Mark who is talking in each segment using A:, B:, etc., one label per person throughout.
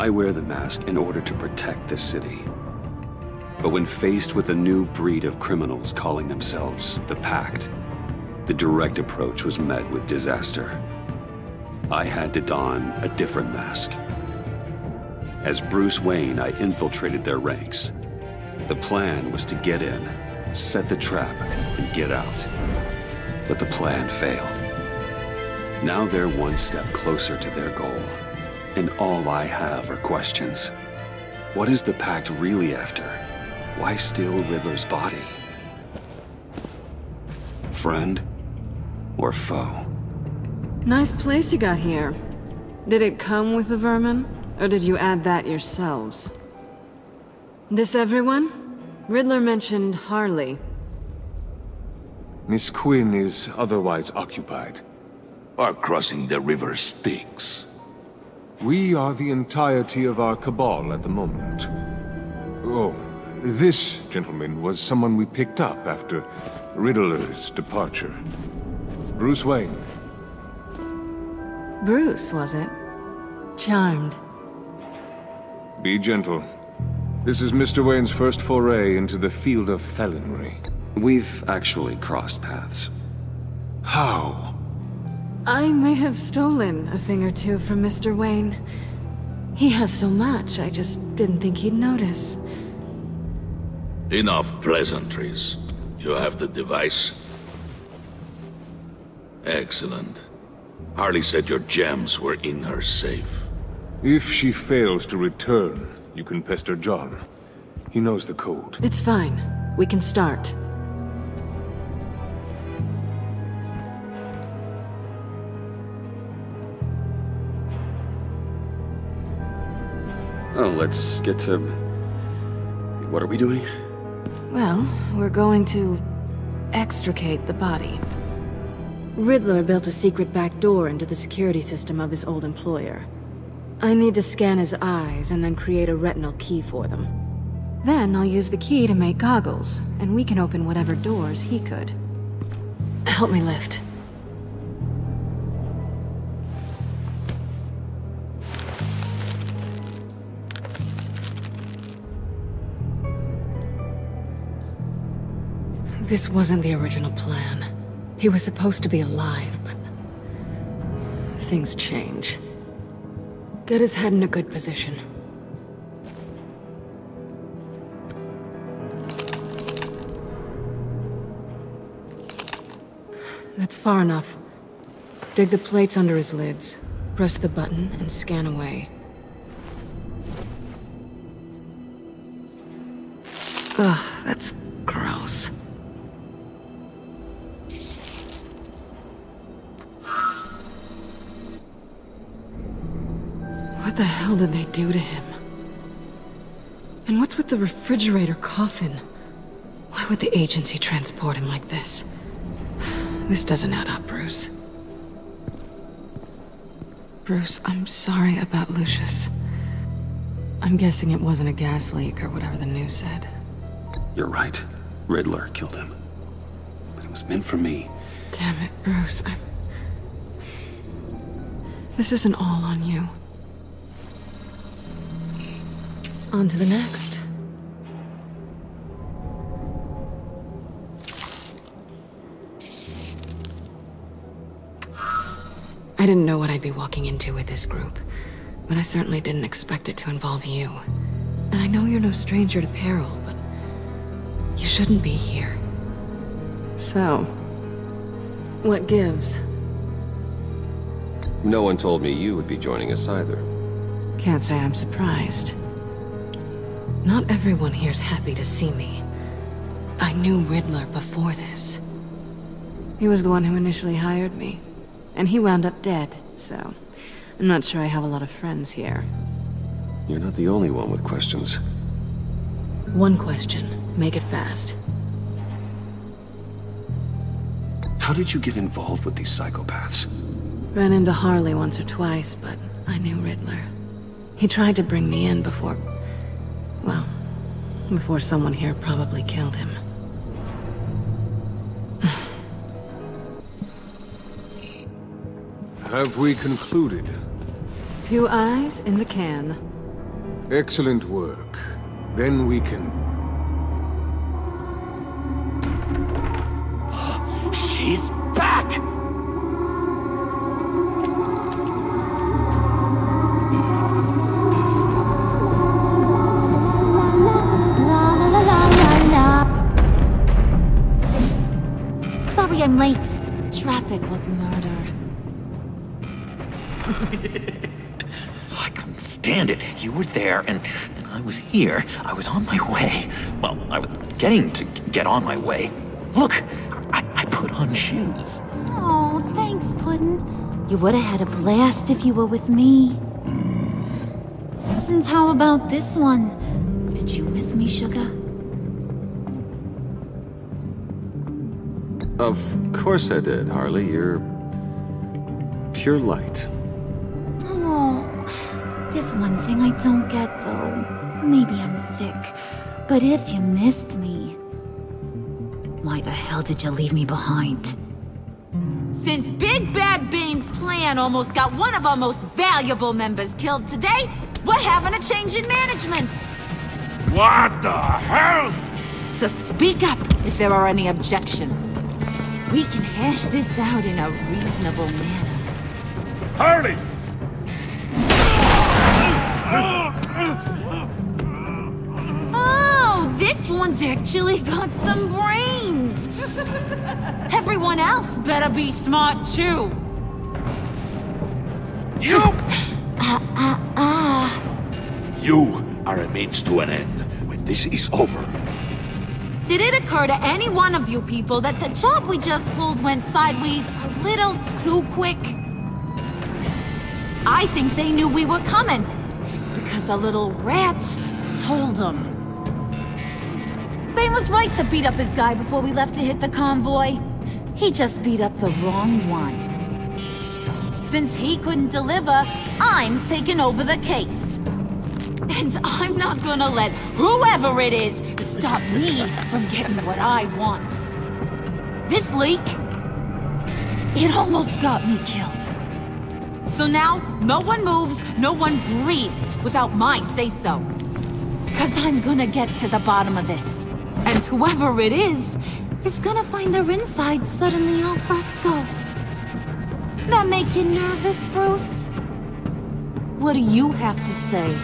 A: I wear the mask in order to protect this city. But when faced with a new breed of criminals calling themselves the Pact, the direct approach was met with disaster. I had to don a different mask. As Bruce Wayne, I infiltrated their ranks. The plan was to get in, set the trap, and get out. But the plan failed. Now they're one step closer to their goal. And all I have are questions. What is the Pact really after? Why steal Riddler's body? Friend? Or foe?
B: Nice place you got here. Did it come with the vermin? Or did you add that yourselves? This everyone? Riddler mentioned Harley.
C: Miss Quinn is otherwise occupied.
D: Are crossing the river Styx.
C: We are the entirety of our cabal at the moment. Oh, this gentleman was someone we picked up after Riddler's departure. Bruce Wayne.
B: Bruce, was it? Charmed.
C: Be gentle. This is Mr. Wayne's first foray into the field of felonry.
A: We've actually crossed paths.
C: How?
B: I may have stolen a thing or two from Mr. Wayne. He has so much, I just didn't think he'd notice.
D: Enough pleasantries. You have the device? Excellent. Harley said your gems were in her safe.
C: If she fails to return, you can pester John. He knows the code.
B: It's fine. We can start.
A: Oh, let's get to... What are we doing?
B: Well, we're going to extricate the body. Riddler built a secret back door into the security system of his old employer. I need to scan his eyes and then create a retinal key for them. Then I'll use the key to make goggles, and we can open whatever doors he could. Help me lift. This wasn't the original plan. He was supposed to be alive, but... Things change. Get his head in a good position. That's far enough. Dig the plates under his lids. Press the button and scan away. Ugh, that's gross. The hell did they do to him? And what's with the refrigerator coffin? Why would the agency transport him like this? This doesn't add up, Bruce. Bruce, I'm sorry about Lucius. I'm guessing it wasn't a gas leak or whatever the news said.
A: You're right. Riddler killed him. But it was meant for me.
B: Damn it, Bruce. I'm... This isn't all on you. On to the next. I didn't know what I'd be walking into with this group, but I certainly didn't expect it to involve you. And I know you're no stranger to peril, but you shouldn't be here. So, what gives?
E: No one told me you would be joining us either.
B: Can't say I'm surprised. Not everyone here's happy to see me. I knew Riddler before this. He was the one who initially hired me. And he wound up dead, so... I'm not sure I have a lot of friends here.
A: You're not the only one with questions.
B: One question. Make it fast.
A: How did you get involved with these psychopaths?
B: Ran into Harley once or twice, but I knew Riddler. He tried to bring me in before... Well, before someone here probably killed him.
C: Have we concluded?
B: Two eyes in the can.
C: Excellent work. Then we can...
F: was
G: here. I was on my way. Well, I was getting to get on my way. Look, I, I put on shoes.
F: Oh, thanks, Puddin'. You would have had a blast if you were with me. Hmm. And how about this one? Did you miss me, Sugar?
A: Of course I did, Harley. You're... pure light.
F: Oh, there's one thing I don't get, though. Maybe I'm sick, but if you missed me, why the hell did you leave me behind?
H: Since Big Bad Bane's plan almost got one of our most valuable members killed today, we're having a change in management.
D: What the hell?
H: So speak up if there are any objections. We can hash this out in a reasonable manner.
D: Harley!
H: This one's actually got some brains. Everyone else better be smart too.
D: You!
F: Ah, ah, Ah,
D: You are a means to an end. When this is over,
H: Did it occur to any one of you people that the job we just pulled went sideways a little too quick? I think they knew we were coming because a little rat told them. Bane was right to beat up his guy before we left to hit the convoy. He just beat up the wrong one. Since he couldn't deliver, I'm taking over the case. And I'm not gonna let whoever it is stop me from getting what I want. This leak, it almost got me killed. So now, no one moves, no one breathes without my say-so. Cause I'm gonna get to the bottom of this. And whoever it is, is gonna find their inside suddenly al fresco. That make you nervous, Bruce? What do you have to say?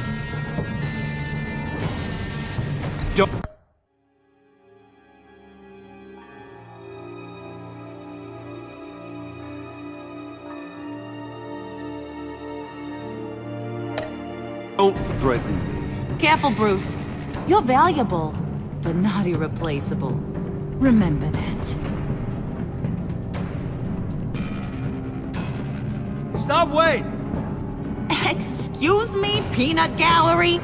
C: Don't threaten me.
H: Careful, Bruce. You're valuable, but not irreplaceable. Remember that.
I: Stop, wait!
H: Excuse me, Peanut Gallery?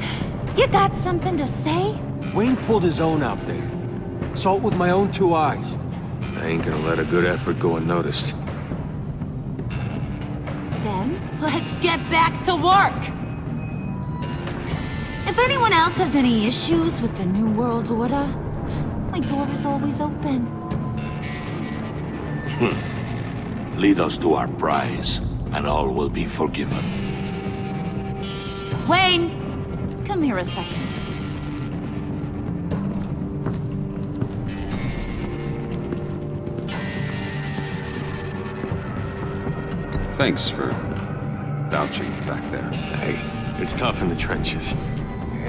H: You got something to say?
I: Wayne pulled his own out there. Saw it with my own two eyes.
C: I ain't gonna let a good effort go unnoticed.
H: Then, let's get back to work. If anyone else has any issues with the New World Order, my door is always open. Hmm.
D: lead us to our prize, and all will be forgiven.
H: Wayne, come here a second.
A: Thanks for vouching back there.
C: Hey, it's tough in the trenches.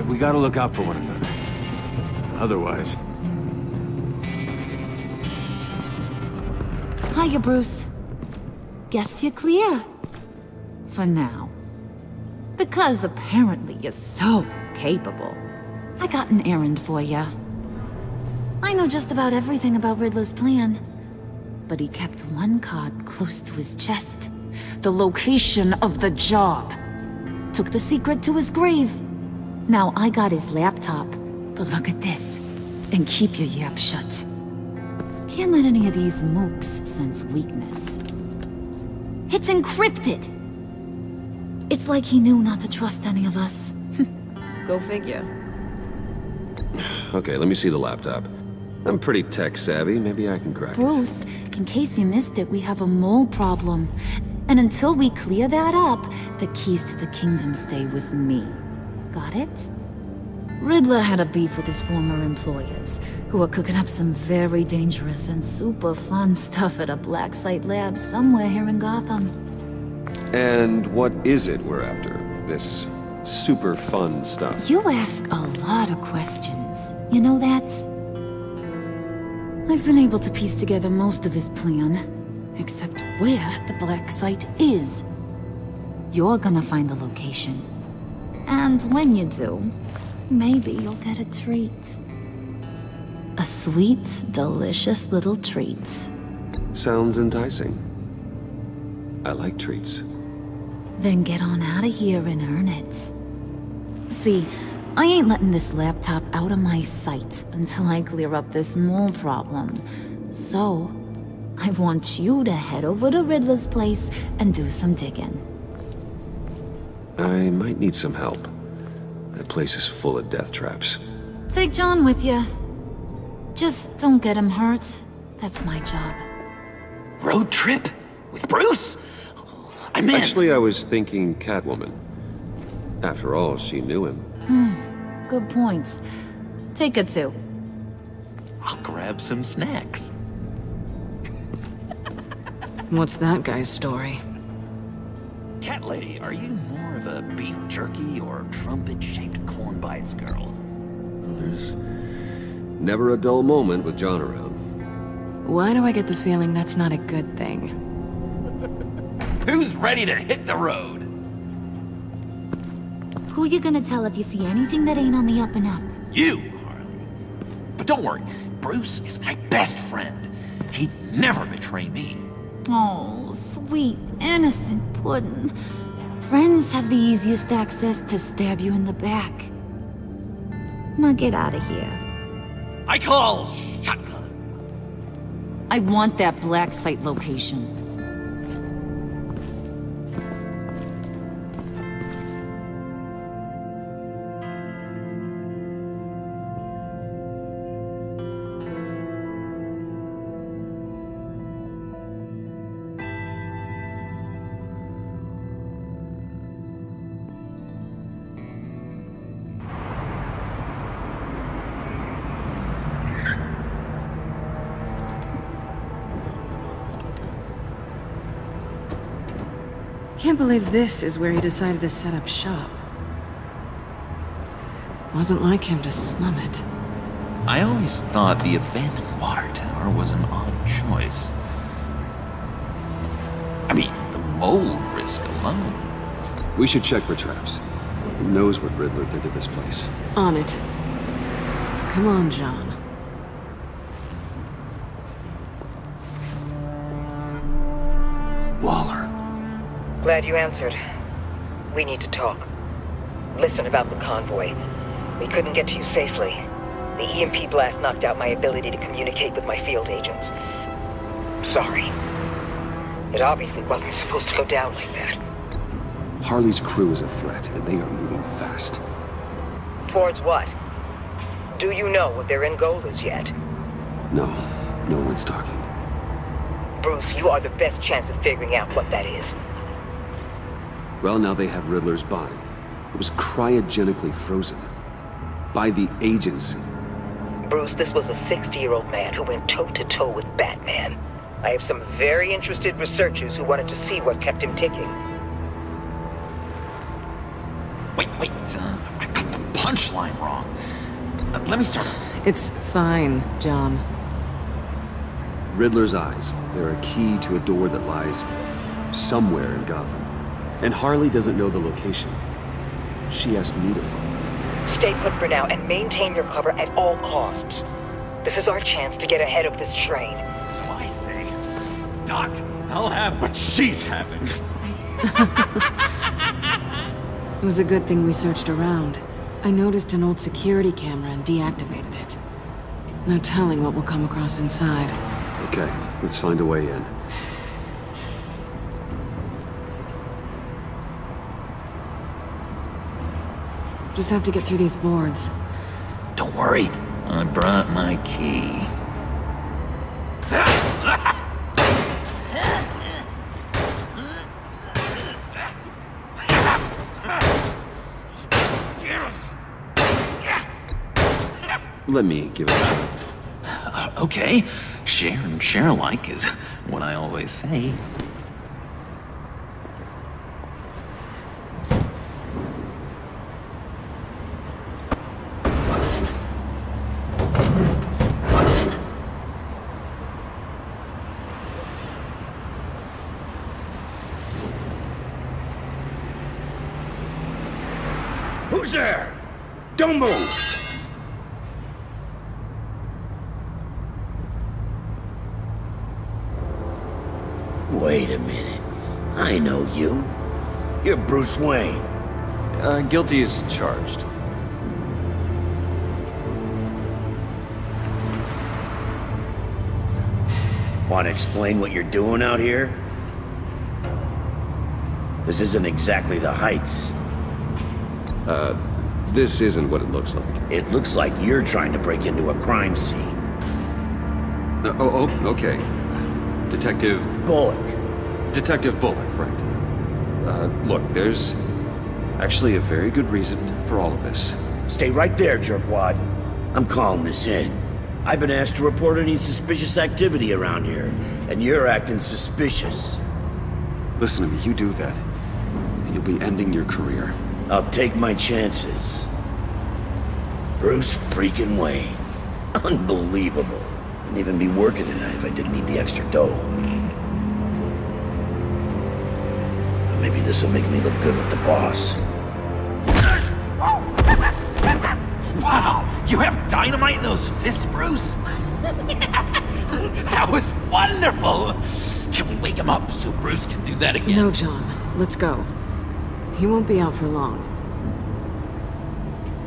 C: We gotta look out for one another. Otherwise,
H: Hiya, Bruce. Guess you're clear. For now. Because apparently you're so capable. I got an errand for ya. I know just about everything about Riddler's plan. But he kept one card close to his chest. The location of the job. Took the secret to his grave. Now I got his laptop. But look at this. And keep your yap shut. Can't let any of these mooks sense weakness. It's encrypted! It's like he knew not to trust any of us. Go figure.
E: Okay, let me see the laptop. I'm pretty tech savvy. Maybe I can crack it.
H: Bruce, in case you missed it, we have a mole problem. And until we clear that up, the keys to the kingdom stay with me. Got it? Riddler had a beef with his former employers, who were cooking up some very dangerous and super fun stuff at a black site lab somewhere here in Gotham.
A: And what is it we're after? This super fun stuff?
H: You ask a lot of questions. You know that? I've been able to piece together most of his plan, except where the black site is. You're gonna find the location. And when you do, maybe you'll get a treat. A sweet, delicious little treat.
A: Sounds enticing. I like treats.
H: Then get on out of here and earn it. See, I ain't letting this laptop out of my sight until I clear up this mole problem. So, I want you to head over to Riddler's place and do some digging.
A: I might need some help. That place is full of death traps.
H: Take John with you. Just don't get him hurt. That's my job.
G: Road trip? With Bruce? I meant...
A: Actually, I was thinking Catwoman. After all, she knew him.
H: Hmm, good point. Take it too.
G: I'll grab some snacks.
B: What's that guy's story?
G: Cat lady, are you more of a beef jerky or trumpet-shaped corn bites girl?
A: Well, there's never a dull moment with John around.
B: Why do I get the feeling that's not a good thing?
G: Who's ready to hit the road?
H: Who are you gonna tell if you see anything that ain't on the up and up?
G: You, Harley. But don't worry, Bruce is my best friend. He'd never betray me.
H: Oh, sweet, innocent Puddin'. Friends have the easiest access to stab you in the back. Now get out of here.
G: I call shotgun.
H: I want that black site location.
B: Can't believe this is where he decided to set up shop. Wasn't like him to slum it.
G: I always thought the abandoned water tower was an odd choice. I mean, the mold risk alone.
A: We should check for traps. Who knows what Riddler did to this place?
B: On it. Come on, John.
J: Glad you answered. We need to talk. Listen about the convoy. We couldn't get to you safely. The EMP blast knocked out my ability to communicate with my field agents. Sorry. It obviously wasn't supposed to go down like that.
A: Harley's crew is a threat, and they are moving fast.
J: Towards what? Do you know what their end goal is yet?
A: No, no one's talking.
J: Bruce, you are the best chance of figuring out what that is.
A: Well, now they have Riddler's body. It was cryogenically frozen. By the agency.
J: Bruce, this was a 60-year-old man who went toe-to-toe with Batman. I have some very interested researchers who wanted to see what kept him ticking.
G: Wait, wait, uh, I got the punchline wrong. Uh, let me start.
B: It's fine, John.
A: Riddler's eyes. They're a key to a door that lies somewhere in Gotham. And Harley doesn't know the location. She asked me to find it.
J: Stay put for now and maintain your cover at all costs. This is our chance to get ahead of this train.
G: So I say, Doc, I'll have what she's having.
B: It was a good thing we searched around. I noticed an old security camera and deactivated it. No telling what we'll come across inside.
A: Okay, let's find a way in.
B: Just have to get through these boards.
G: Don't worry. I brought my key.
A: Let me give it a shot.
G: Uh, okay. Share and share alike is what I always say.
K: Bruce Wayne.
A: Uh, guilty as charged.
K: Want to explain what you're doing out here? This isn't exactly the Heights.
A: Uh, this isn't what it looks like.
K: It looks like you're trying to break into a crime scene.
A: Uh, oh, oh, okay. Detective...
K: Bullock.
A: Detective Bullock, right. Uh, look, there's actually a very good reason for all of this.
K: Stay right there, jerkwad. I'm calling this in. I've been asked to report any suspicious activity around here, and you're acting suspicious.
A: Listen to me, you do that, and you'll be ending your career.
K: I'll take my chances. Bruce freaking Wayne. Unbelievable. Wouldn't even be working tonight if I didn't need the extra dough. But maybe this'll make me look good with the boss.
G: Wow, you have dynamite in those fists, Bruce? that was wonderful! Can we wake him up so Bruce can do that again?
B: No, John. Let's go. He won't be out for long.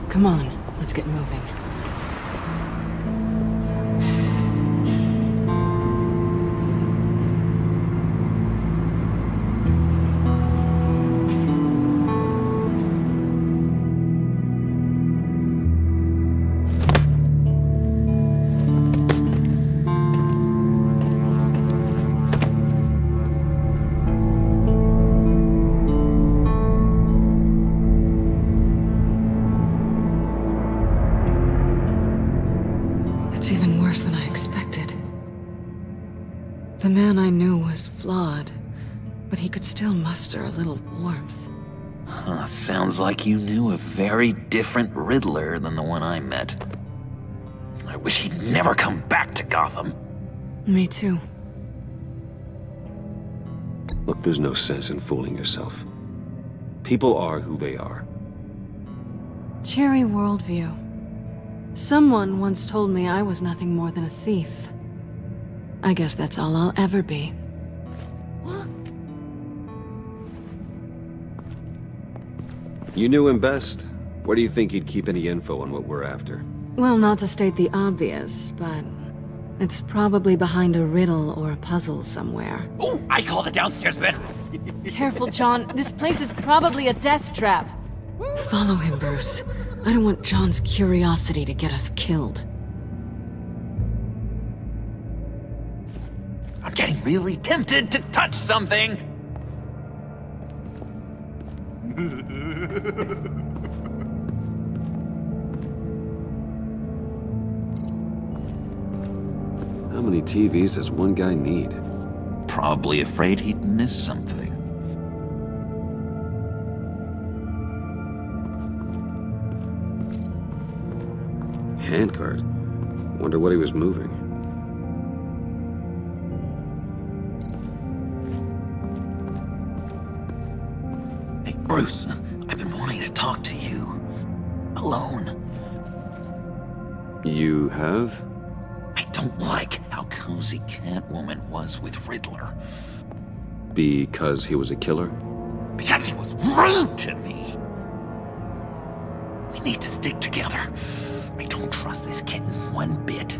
B: Come on, let's get moving. Muster a little warmth.
G: Huh, sounds like you knew a very different Riddler than the one I met. I wish he'd never come back to Gotham.
B: Me too.
A: Look, there's no sense in fooling yourself. People are who they are.
B: Cherry worldview. Someone once told me I was nothing more than a thief. I guess that's all I'll ever be.
A: You knew him best. Where do you think he'd keep any info on what we're after?
B: Well, not to state the obvious, but it's probably behind a riddle or a puzzle somewhere.
G: Oh, I call the downstairs bedroom.
B: Careful, John. This place is probably a death trap. Follow him, Bruce. I don't want John's curiosity to get us killed.
G: I'm getting really tempted to touch something.
A: How many TVs does one guy need?
G: Probably afraid he'd miss something.
A: Handcart. Wonder what he was moving.
G: Bruce, I've been wanting to talk to you. Alone.
A: You have?
G: I don't like how cozy Catwoman was with Riddler.
A: Because he was a killer?
G: Because he was rude to me. We need to stick together. I don't trust this kitten one bit.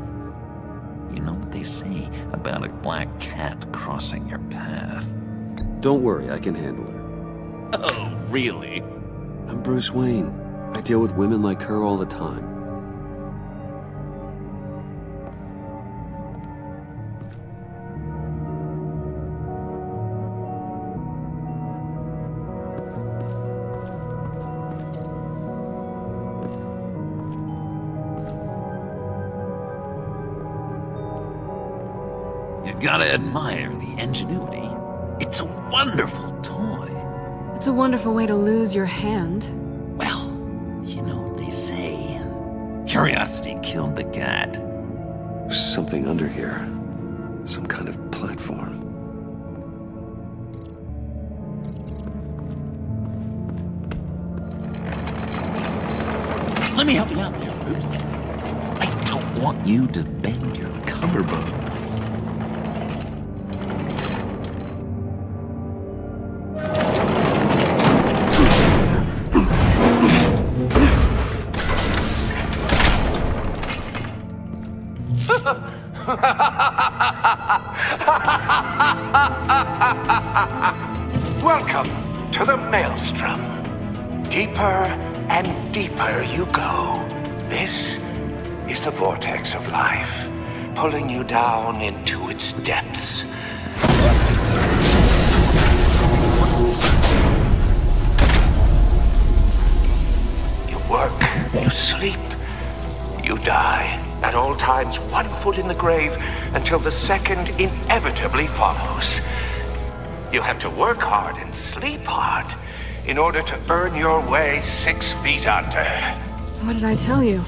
G: You know what they say about a black cat crossing your path?
A: Don't worry, I can handle her.
G: Oh, really.
A: I'm Bruce Wayne. I deal with women like her all the time.
G: You gotta admire the ingenuity. It's a wonderful toy.
B: It's a wonderful way to lose your hand.
G: Well, you know what they say. Curiosity killed the cat.
A: There's something under here. Some kind of platform.
G: Let me help you out there, Bruce. I don't want you to
L: second inevitably follows. You have to work hard and sleep hard in order to earn your way six feet under.
B: What did I tell you?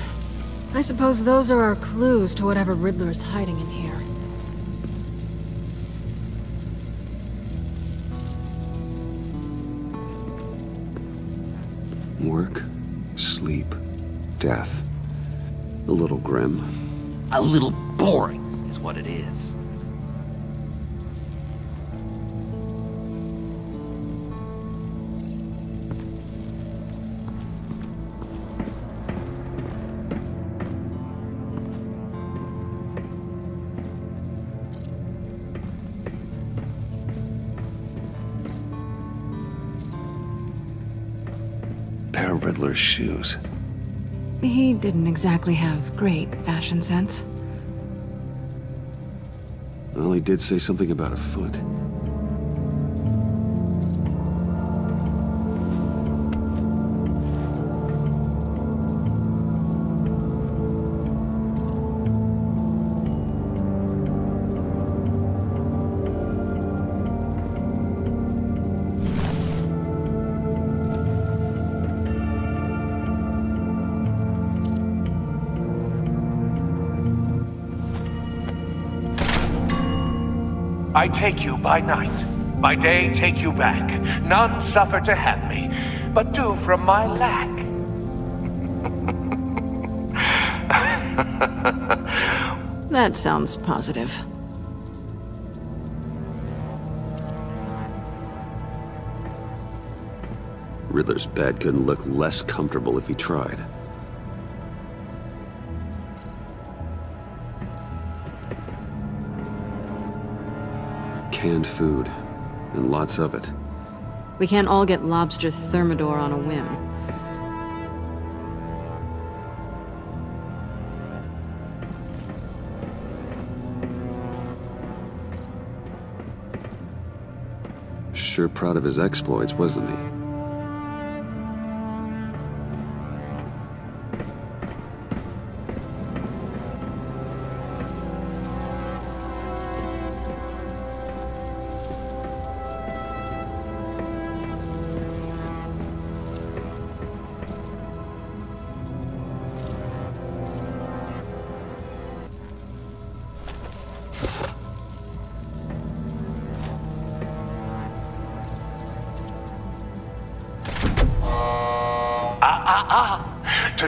B: I suppose those are our clues to whatever Riddler is hiding in here.
A: Work, sleep, death. A little grim.
G: A little boring is what it is.
A: Pair of Riddler's shoes.
B: He didn't exactly have great fashion sense.
A: Well, he did say something about a foot.
L: I take you by night. By day, take you back. None suffer to have me, but do from my lack.
B: That sounds positive.
A: Riddler's bed couldn't look less comfortable if he tried. Canned food, and lots of it.
B: We can't all get lobster thermidor on a whim.
A: Sure proud of his exploits, wasn't he?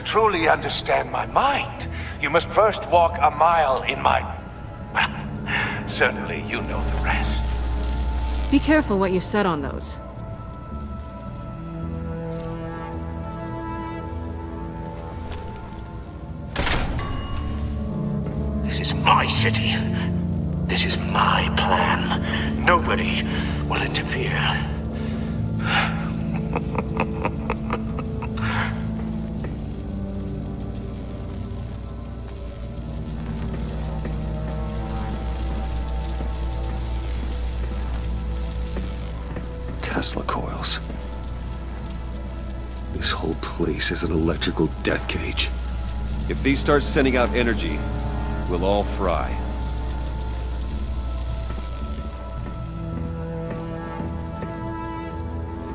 L: Truly understand my mind, you must first walk a mile in my. Well, certainly you know the rest.
B: Be careful what you said on those.
L: This is my city. This is my plan. Nobody will interfere.
A: is an electrical death cage.
E: If these start sending out energy, we'll all fry.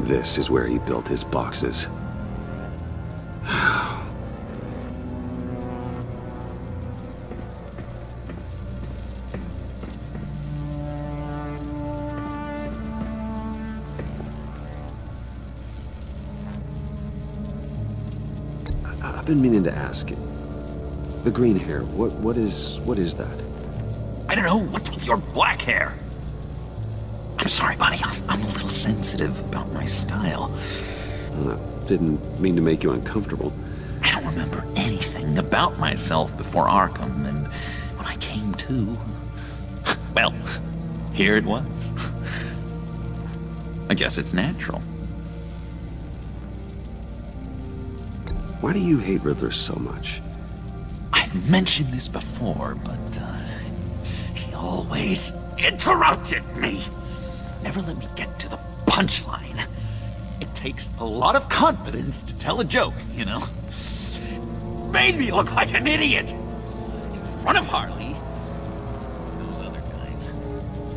A: This is where he built his boxes. Been meaning to ask. The green hair, what what is what is that?
G: I don't know. What's with your black hair? I'm sorry, buddy. I'm, I'm a little sensitive about my style.
A: Uh, didn't mean to make you uncomfortable.
G: I don't remember anything about myself before Arkham, and when I came to, well, here it was. I guess it's natural.
A: Why do you hate Riddler so much?
G: I've mentioned this before, but uh, he always interrupted me. Never let me get to the punchline. It takes a lot of confidence to tell a joke, you know? Made me look like an idiot in front of Harley. Those other guys.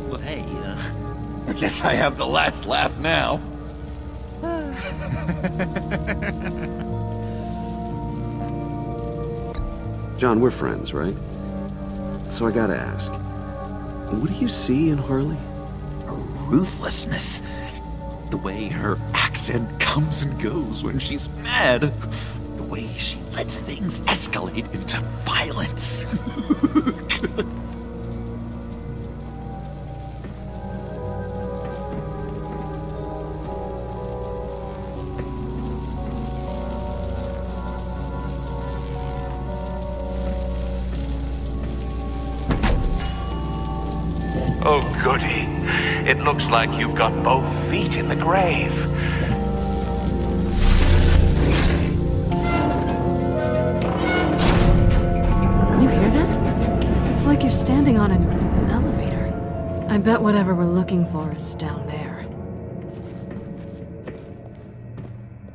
G: But hey, uh, I guess I have the last laugh now.
A: John, we're friends, right? So I gotta ask, what do you see in Harley?
G: Her Ruthlessness. The way her accent comes and goes when she's mad. The way she lets things escalate into violence.
L: like you've got both feet in the grave.
B: You hear that? It's like you're standing on an, an elevator. I bet whatever we're looking for is down there.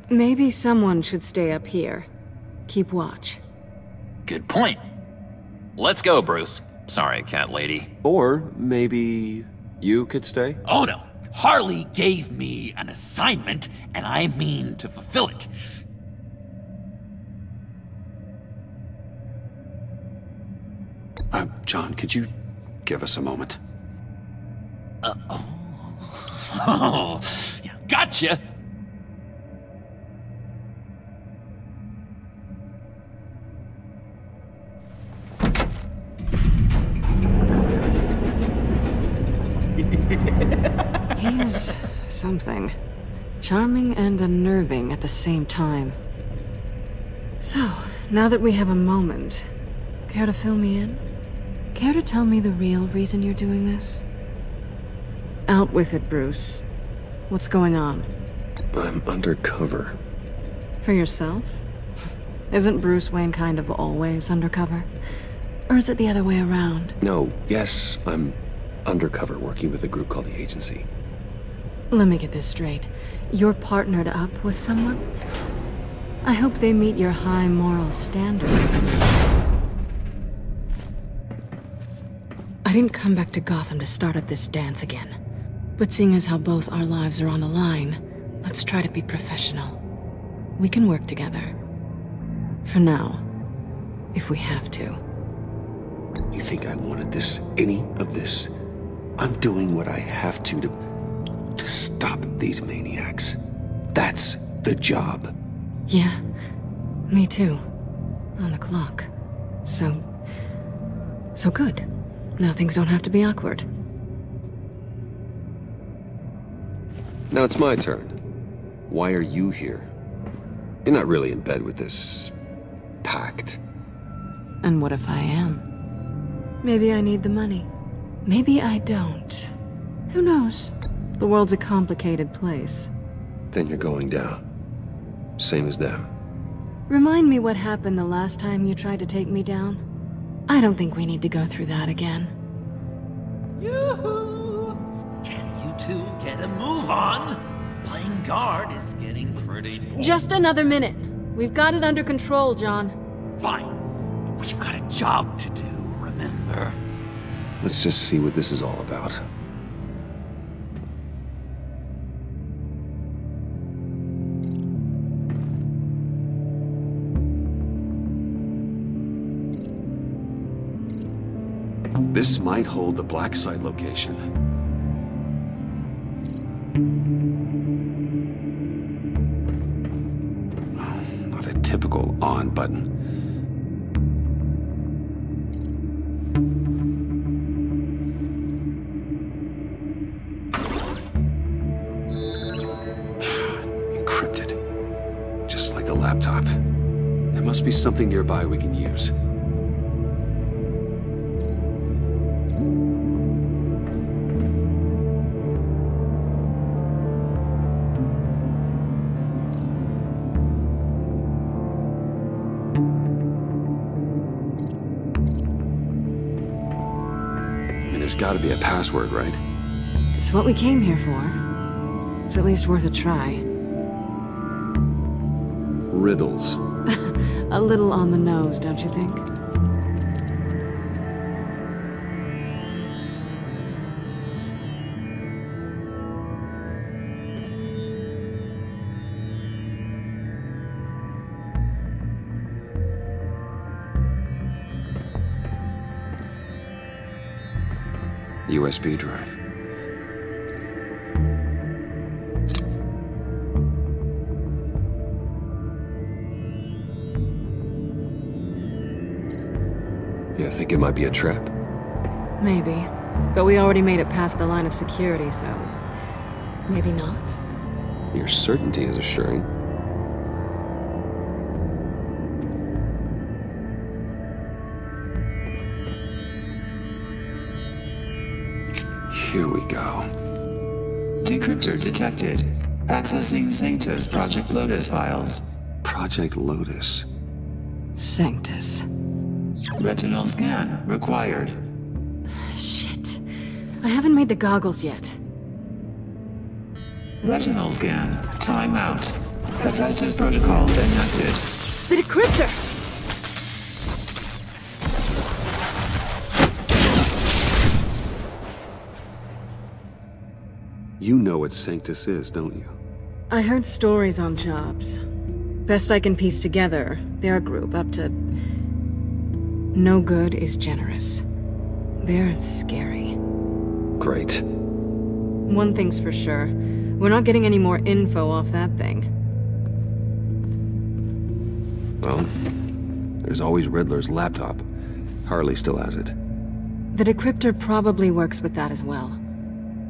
B: Maybe someone should stay up here. Keep watch.
G: Good point. Let's go, Bruce. Sorry, cat lady.
A: Or maybe you could stay?
G: Oh no! Harley gave me an assignment, and I mean to fulfill it.
A: Uh, John, could you give us a moment?
G: Uh, oh. yeah, gotcha!
B: Charming and unnerving at the same time. So, now that we have a moment, care to fill me in? Care to tell me the real reason you're doing this? Out with it, Bruce. What's going on?
A: I'm undercover.
B: For yourself? Isn't Bruce Wayne kind of always undercover? Or is it the other way around?
A: No, yes, I'm undercover working with a group called the Agency.
B: Let me get this straight. You're partnered up with someone? I hope they meet your high moral standard. I didn't come back to Gotham to start up this dance again. But seeing as how both our lives are on the line, let's try to be professional. We can work together. For now. If we have to.
A: You think I wanted this, any of this? I'm doing what I have to to to stop these maniacs. That's the job.
B: Yeah, me too. On the clock. So... So good. Now things don't have to be awkward.
A: Now it's my turn. Why are you here? You're not really in bed with this... pact.
B: And what if I am? Maybe I need the money. Maybe I don't. Who knows? The world's a complicated place.
A: Then you're going down. Same as them.
B: Remind me what happened the last time you tried to take me down. I don't think we need to go through that again.
G: Yoo-hoo! Can you two get a move on? Playing guard is getting pretty boring.
B: Just another minute. We've got it under control, John.
G: Fine. But we've got a job to do, remember?
A: Let's just see what this is all about. This might hold the black site location. Not a typical on button. Encrypted. Just like the laptop. There must be something nearby we can use. Be a password, right?
B: It's what we came here for. It's at least worth a try.
A: Riddles.
B: A little on the nose, don't you think?
A: USB drive. You think it might be a trap?
B: Maybe. But we already made it past the line of security, so... Maybe not.
A: Your certainty is assuring.
M: Detected. Accessing Sanctus Project Lotus files.
A: Project Lotus.
B: Sanctus.
M: Retinal scan required.
B: Shit. I haven't made the goggles yet.
M: Retinal scan. Timeout. Hephaestus protocol enacted.
B: The decryptor!
A: You know what Sanctus is, don't you?
B: I heard stories on jobs. Best I can piece together, they're a group up to... No good is generous. They're scary.
A: Great.
B: One thing's for sure. We're not getting any more info off that thing.
A: Well, there's always Riddler's laptop. Harley still has it.
B: The decryptor probably works with that as well.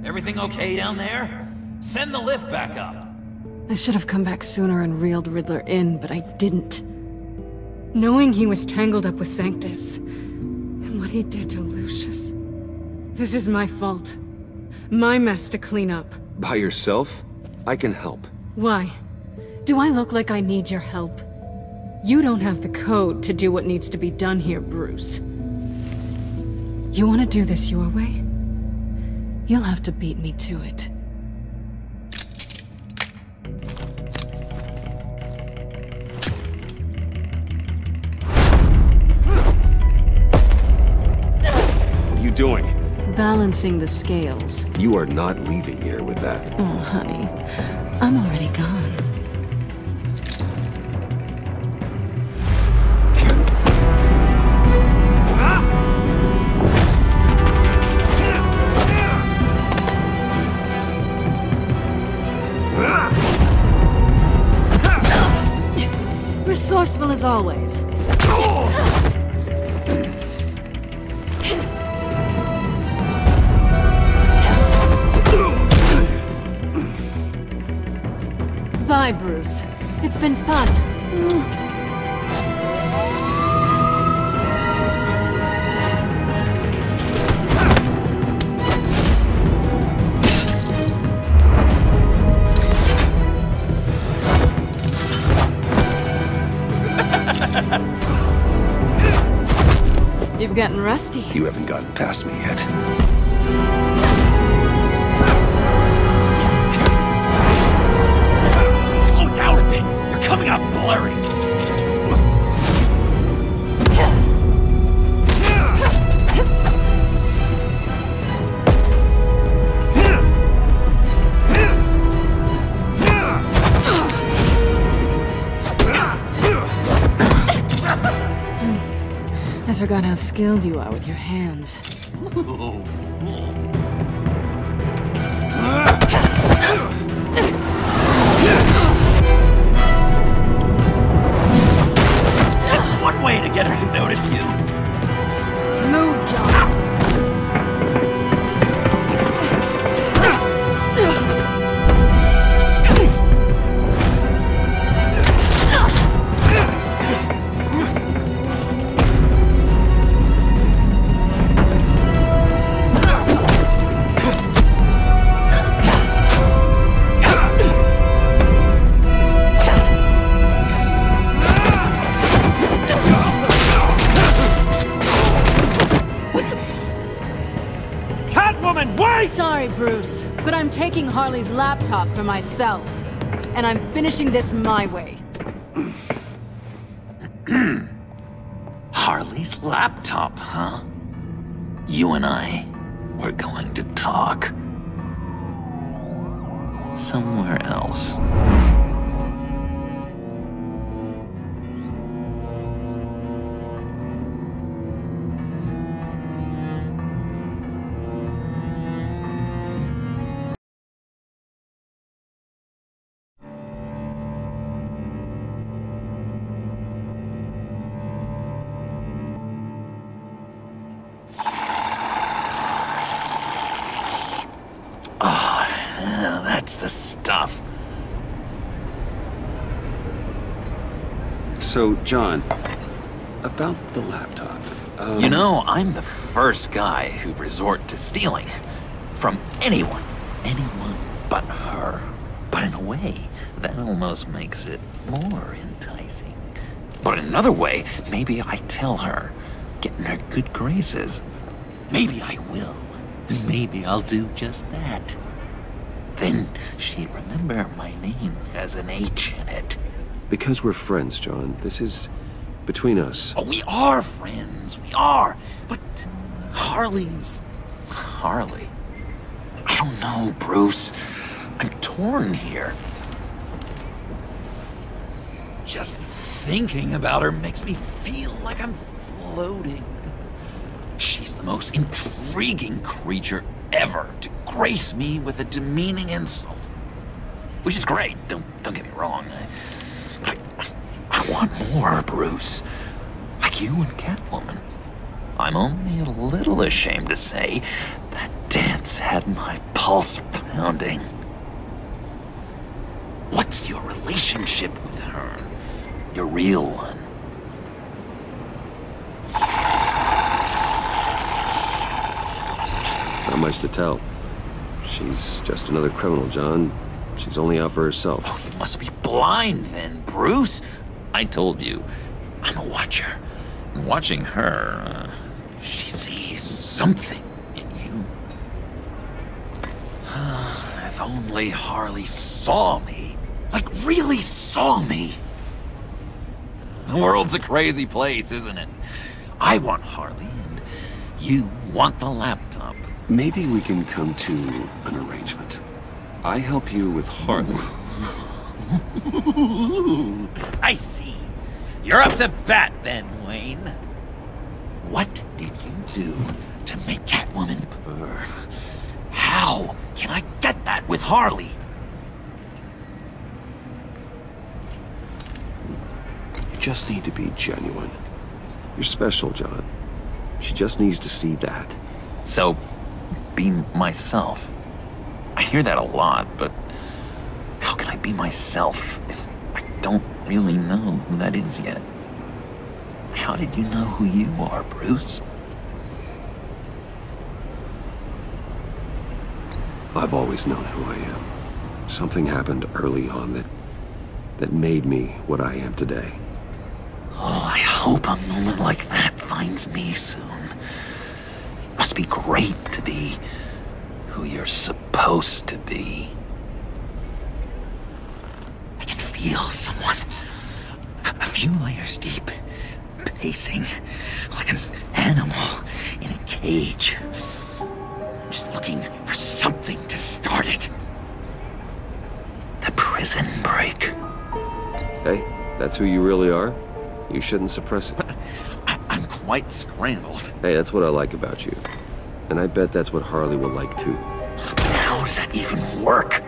G: Everything okay down there? Send the lift back up.
B: I should have come back sooner and reeled Riddler in, but I didn't. Knowing he was tangled up with Sanctus, and what he did to Lucius. This is my fault. My mess to clean up.
A: By yourself? I can help.
B: Why? Do I look like I need your help? You don't have the code to do what needs to be done here, Bruce. You want to do this your way? You'll have to beat me to it.
A: What are you doing?
B: Balancing the scales.
A: You are not leaving here with that.
B: Oh, honey. I'm already gone. As always. Rusty.
A: You haven't gotten past me yet.
B: Skilled you are with your hands. Harley's laptop for myself. And I'm finishing this my way.
A: John, about the laptop. Um,
G: You know, I'm the first guy who'd resort to stealing. From anyone. Anyone but her. But in a way, that almost makes it more enticing. But in another way, maybe I tell her, get in her good graces. Maybe I will. Maybe I'll do just that. Then she'd remember my name has an H in it.
E: Because we're friends, John. This is between us.
G: Oh, we are friends. We are. But Harley's. Harley. I don't know, Bruce. I'm torn here. Just thinking about her makes me feel like I'm floating. She's the most intriguing creature ever to grace me with a demeaning insult. Which is great, don't, don't get me wrong. But I, I want more, Bruce. Like you and Catwoman. I'm only a little ashamed to say that dance had my pulse pounding. What's your relationship with her? Your real one?
E: Not much to tell. She's just another criminal, John. She's only out for herself.
G: Oh, you must be blind then, Bruce. I told you, I'm a watcher. And watching her, uh, she sees something in you. if only Harley saw me. Like, really saw me. The world's a crazy place, isn't it? I want Harley, and you want the laptop.
A: Maybe we can come to an arrangement. I help you with Harley.
G: I see. You're up to bat then, Wayne. What did you do to make Catwoman purr? How can I get that with Harley?
E: You just need to be genuine. You're special, John. She just needs to see that.
G: So, be myself. I hear that a lot, but how can I be myself if I don't really know who that is yet? How did you know who you are, Bruce?
E: I've always known who I am. Something happened early on that that made me what I am today.
G: Oh, I hope a moment like that finds me soon. It Must be great to be who you're supposed to be. I can feel someone a few layers deep, pacing like an animal in a cage. Just looking for something to start it. The prison break.
E: Hey, that's who you really are. You shouldn't suppress it.
G: I- I'm quite scrambled.
A: Hey, that's what I like about you. And I bet that's what Harley will like too.
G: How does that even work?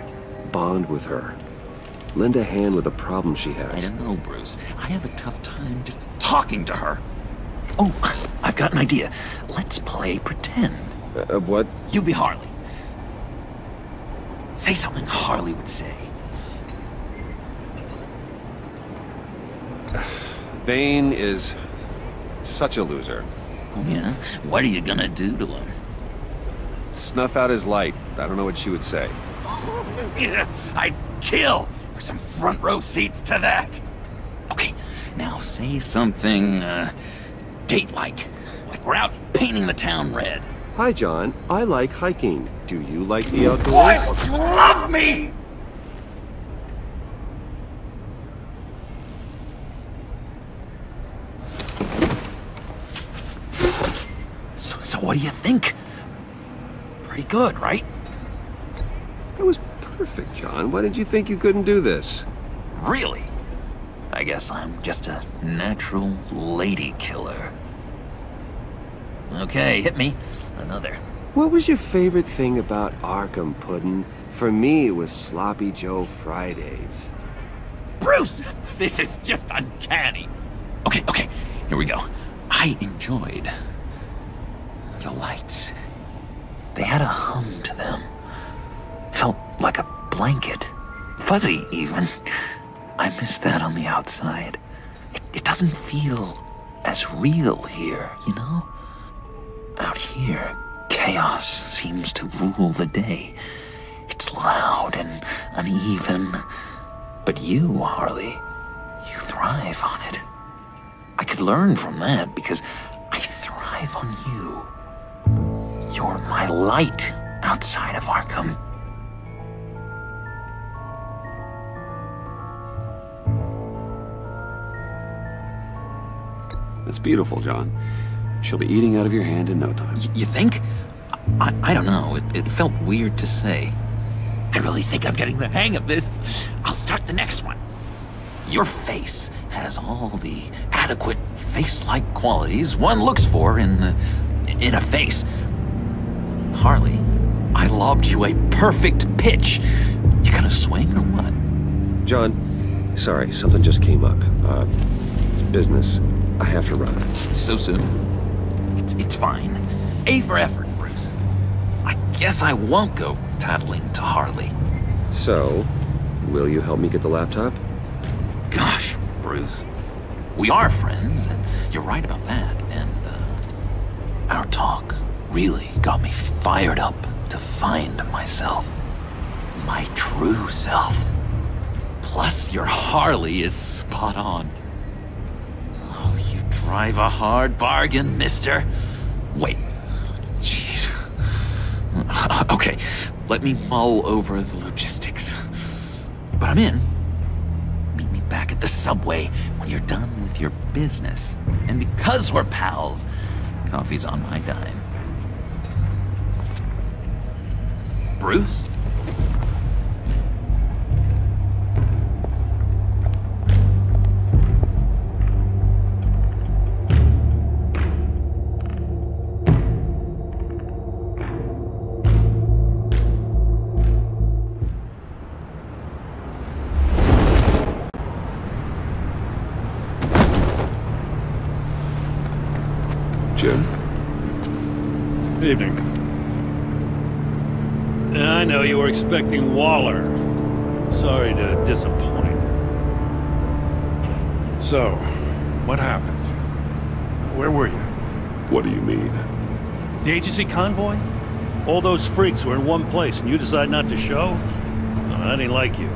A: Bond with her. Lend a hand with a problem she has.
G: I don't know, Bruce. I have a tough time just talking to her. Oh, I've got an idea. Let's play pretend.
A: Uh, what?
G: You be Harley. Say something Harley would say.
A: Bane is such a loser.
G: Oh, yeah? What are you gonna do to him?
A: Snuff out his light. I don't know what she would say.
G: I'd kill for some front row seats to that. Okay, now say something, uh, date-like. Like we're out painting the town red.
A: Hi, John. I like hiking. Do you like the outdoors?
G: Why would you love me? So, so what do you think? Pretty good, right?
A: That was perfect, John. Why did you think you couldn't do this?
G: Really? I guess I'm just a natural lady killer. Okay, hit me. Another.
A: What was your favorite thing about Arkham Puddin'? For me, it was Sloppy Joe Fridays.
G: Bruce! This is just uncanny. Okay, okay, here we go. I enjoyed the lights. They had a hum to them. Felt like a blanket. Fuzzy, even. I miss that on the outside. It, it doesn't feel as real here, you know? Out here, chaos seems to rule the day. It's loud and uneven. But you, Harley, you thrive on it. I could learn from that because I thrive on you. You're my light outside of Arkham.
A: It's beautiful, John. She'll be eating out of your hand in no time.
G: Y you think? I, I don't know. It, it felt weird to say. I really think I'm getting the hang of this. I'll start the next one. Your face has all the adequate face-like qualities one looks for in, uh, in a face. Harley, I lobbed you a perfect pitch. You gonna swing or what?
A: John, sorry, something just came up. Uh, it's business. I have to run.
G: So soon? It's, it's fine. A for effort, Bruce. I guess I won't go tattling to Harley.
A: So, will you help me get the laptop?
G: Gosh, Bruce. We are friends, and you're right about that. And, uh, our talk really got me fired up to find myself. My true self. Plus, your Harley is spot on. Oh, you drive a hard bargain, mister. Wait. Jeez. Uh, okay, let me mull over the logistics. But I'm in. Meet me back at the subway when you're done with your business. And because we're pals, coffee's on my dime. Bruce?
N: Expecting Waller. Sorry to disappoint. So, what happened? Where were you?
O: What do you mean?
N: The agency convoy? All those freaks were in one place and you decide not to show? No, that ain't like you.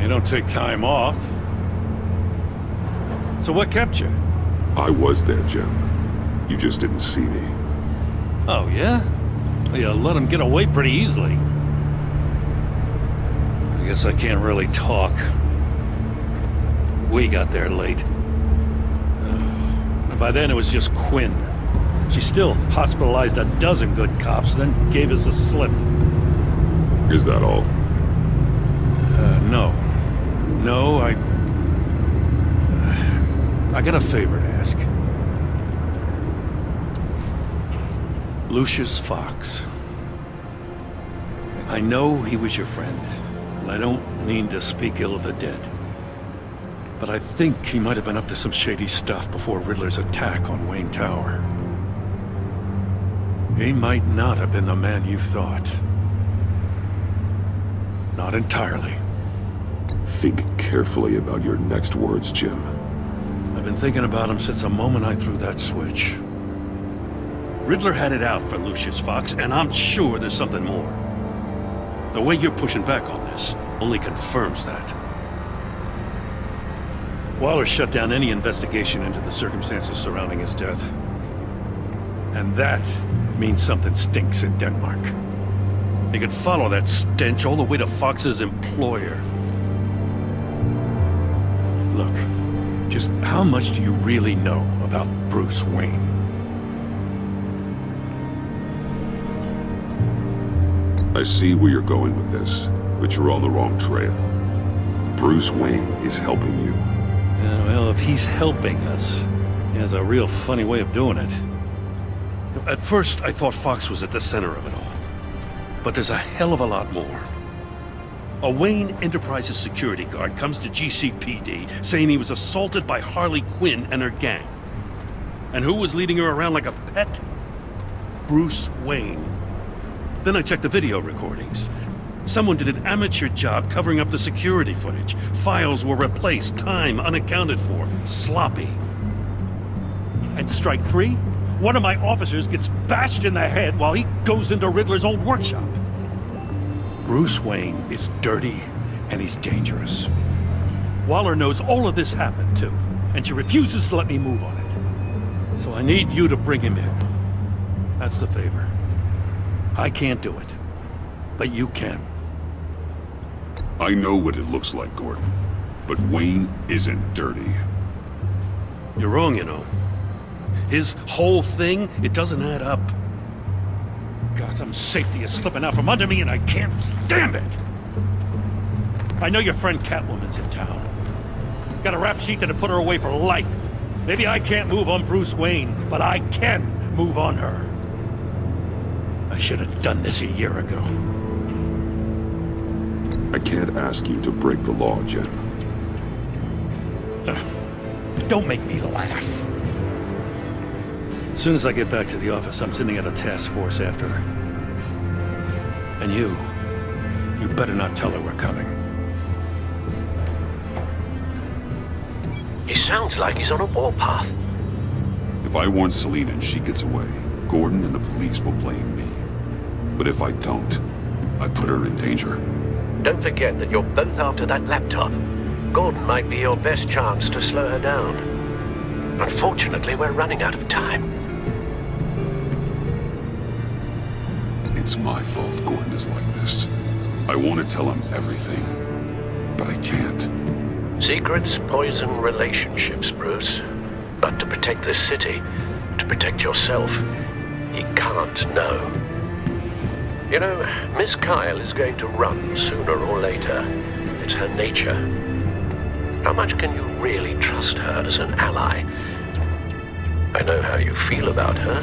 N: You don't take time off. So what kept you?
O: I was there, Jim. You just didn't see me.
N: Oh, yeah? You let him get away pretty easily. I guess I can't really talk. We got there late. Uh, by then it was just Quinn. She still hospitalized a dozen good cops, then gave us a slip.
O: Is that all?
N: Uh, no. No, I... I got a favor to ask. Lucius Fox. I know he was your friend, and I don't mean to speak ill of the dead. But I think he might have been up to some shady stuff before Riddler's attack on Wayne Tower. He might not have been the man you thought. Not entirely.
O: Think carefully about your next words, Jim.
N: I've been thinking about him since the moment I threw that switch. Riddler had it out for Lucius Fox, and I'm sure there's something more. The way you're pushing back on this only confirms that. Waller shut down any investigation into the circumstances surrounding his death. And that means something stinks in Denmark. He could follow that stench all the way to Fox's employer. Look, just how much do you really know about Bruce Wayne?
O: I see where you're going with this, but you're on the wrong trail. Bruce Wayne is helping you.
N: Yeah, well, if he's helping us, he has a real funny way of doing it. At first, I thought Fox was at the center of it all. But there's a hell of a lot more. A Wayne Enterprises security guard comes to GCPD saying he was assaulted by Harley Quinn and her gang. And who was leading her around like a pet? Bruce Wayne. Then I checked the video recordings. Someone did an amateur job covering up the security footage. Files were replaced, time unaccounted for, sloppy. And strike three? One of my officers gets bashed in the head while he goes into Riddler's old workshop. Bruce Wayne is dirty and he's dangerous. Waller knows all of this happened too, and she refuses to let me move on it. So I need you to bring him in. That's the favor. I can't do it, but you can.
O: I know what it looks like, Gordon. But Wayne isn't dirty.
N: You're wrong, you know. His whole thing, it doesn't add up. Gotham's safety is slipping out from under me and I can't stand it! I know your friend Catwoman's in town. Got a rap sheet that'd put her away for life. Maybe I can't move on Bruce Wayne, but I can move on her. I should have done this a year ago.
O: I can't ask you to break the law, Jim.
N: Don't make me laugh. As soon as I get back to the office, I'm sending out a task force after her. And you, you better not tell her we're coming.
P: He sounds like he's on a warpath.
O: If I warn Selina and she gets away, Gordon and the police will blame me. But if I don't, I put her in danger.
P: Don't forget that you're both after that laptop. Gordon might be your best chance to slow her down. Unfortunately, we're running out of time.
O: It's my fault Gordon is like this. I want to tell him everything, but I can't.
P: Secrets poison relationships, Bruce. But to protect this city, to protect yourself, he can't know. You know, Miss Kyle is going to run sooner or later. It's her nature. How much can you really trust her as an ally? I know how you feel about her.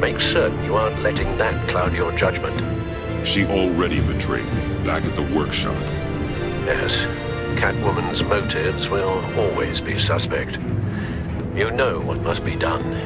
P: Make certain you aren't letting that cloud your judgment.
O: She already betrayed me back at the workshop.
P: Yes, Catwoman's motives will always be suspect. You know what must be done.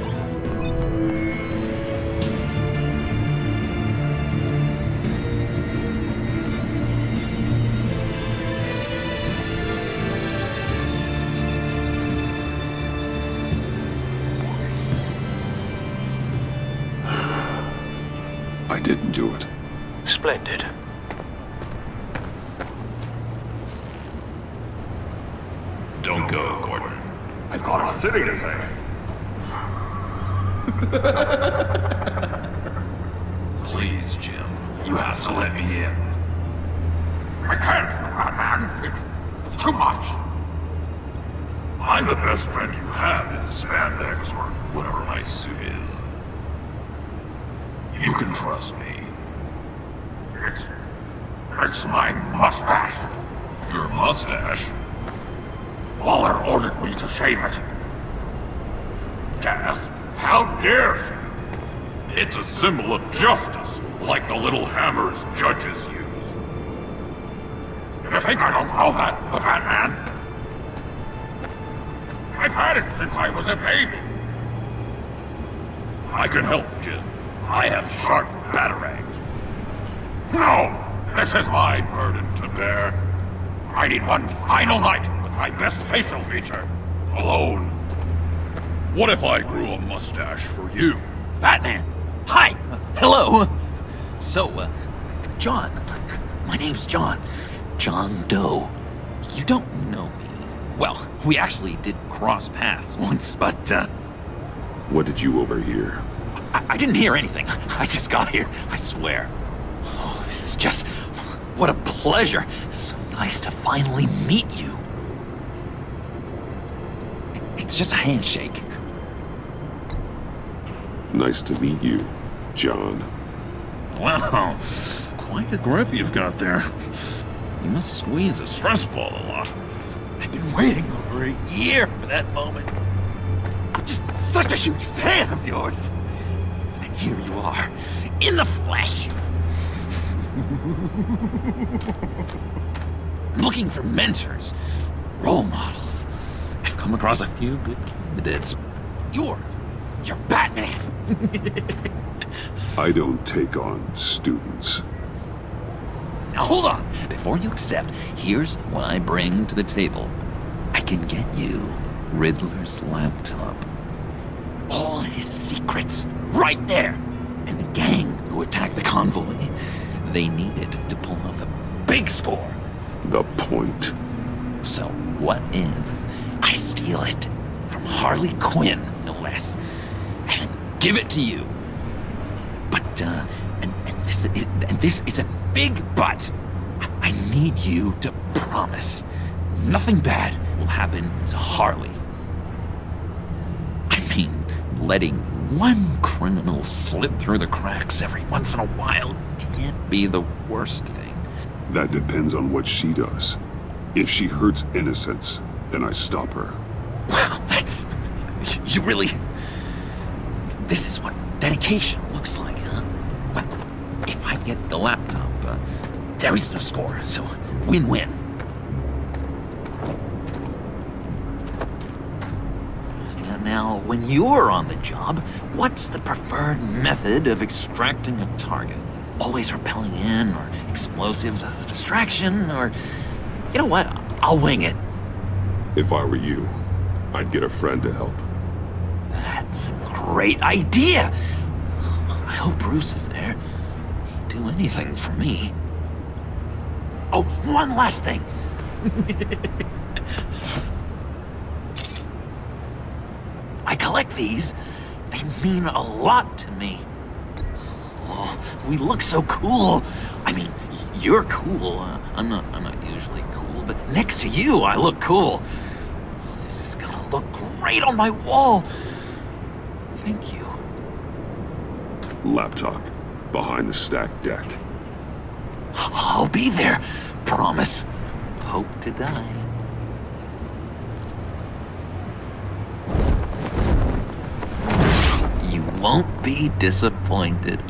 O: No, this is my burden to bear. I need one final night with my best facial feature. Alone. What if I grew a mustache for you?
G: Batman! Hi! Uh, hello! So, uh, John. My name's John. John Doe. You don't know me. Well, we actually did cross paths once, but, uh...
A: What did you overhear?
G: I, I didn't hear anything. I just got here, I swear. This is just... What a pleasure. So nice to finally meet you. It's just a handshake.
A: Nice to meet you, John.
O: Wow, quite a grip you've got there. You must squeeze a stress ball a lot.
G: I've been waiting over a year for that moment. I'm just such a huge fan of yours. And here you are, in the flesh. I'm looking for mentors, role models. I've come across a few good candidates. You're, you're Batman.
A: I don't take on students.
G: Now hold on. Before you accept, here's what I bring to the table. I can get you Riddler's laptop. All his secrets, right there. And the gang who attacked the convoy, they needed to pull off a big score.
A: The point.
G: So what if I steal it from Harley Quinn, no less, and give it to you? But, uh, and, and, this, is, and this is a big but. I need you to promise nothing bad will happen to Harley. I mean, letting one criminal slip through the cracks every once in a while can't be the worst thing.
A: That depends on what she does. If she hurts innocents, then I stop her.
G: Wow, that's... You really... This is what dedication looks like, huh? But if I get the laptop, uh, there is no score, so win-win. Now, when you're on the job, what's the preferred method of extracting a target? Always rappelling in, or explosives as a distraction, or... You know what? I'll wing it.
A: If I were you, I'd get a friend to help.
G: That's a great idea! I hope Bruce is there. He'd do anything for me. Oh, one last thing. I collect these. They mean a lot to me. Oh, we look so cool. I mean, you're cool. Uh, I'm not. I'm not usually cool, but next to you, I look cool. This is gonna look great on my wall. Thank you.
A: Laptop. Behind the stacked deck.
G: I'll be there. Promise. Hope to die. You won't be disappointed.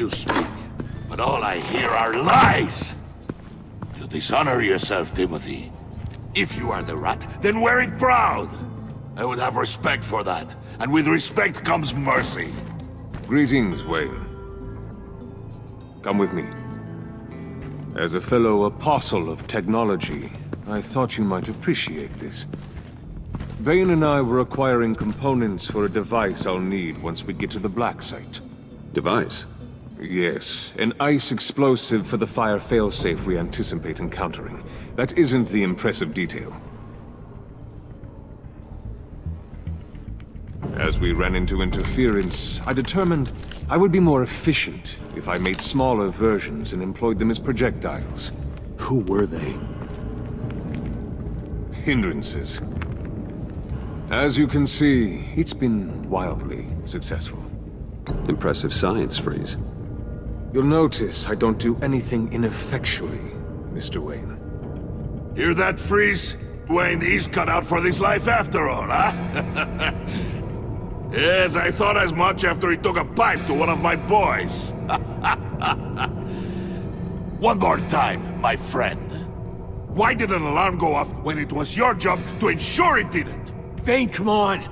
D: You speak, but all I hear are lies! You dishonor yourself, Timothy. If you are the rat, then wear it proud! I would have respect for that, and with respect comes mercy.
C: Greetings, Wayne. Come with me. As a fellow apostle of technology, I thought you might appreciate this. Bane and I were acquiring components for a device I'll need once we get to the Black Site.
A: Device?
C: Yes, an ice explosive for the fire failsafe we anticipate encountering. That isn't the impressive detail. As we ran into interference, I determined I would be more efficient if I made smaller versions and employed them as projectiles.
A: Who were they?
C: Hindrances. As you can see, it's been wildly successful.
A: Impressive science, Freeze.
C: You'll notice I don't do anything ineffectually, Mr. Wayne.
D: Hear that, Freeze? Wayne, he's cut out for this life after all, huh? yes, I thought as much after he took a pipe to one of my boys. one more time, my friend. Why did an alarm go off when it was your job to ensure it didn't?
I: Bane, come on!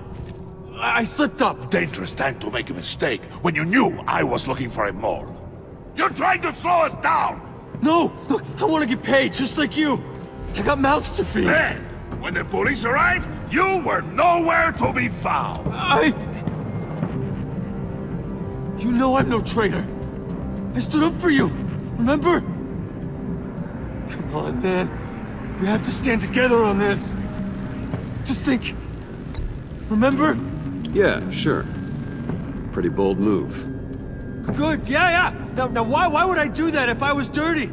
I: I, I slipped up.
D: Dangerous time to make a mistake when you knew I was looking for a mole. You're trying to slow us down!
I: No! Look, I want to get paid, just like you! I got mouths to feed!
D: Then, when the police arrived, you were nowhere to be found!
I: I... You know I'm no traitor. I stood up for you, remember? Come on, man. We have to stand together on this. Just think. Remember?
E: Yeah, sure. Pretty bold move.
I: Good, yeah, yeah. Now, now why, why would I do that if I was dirty?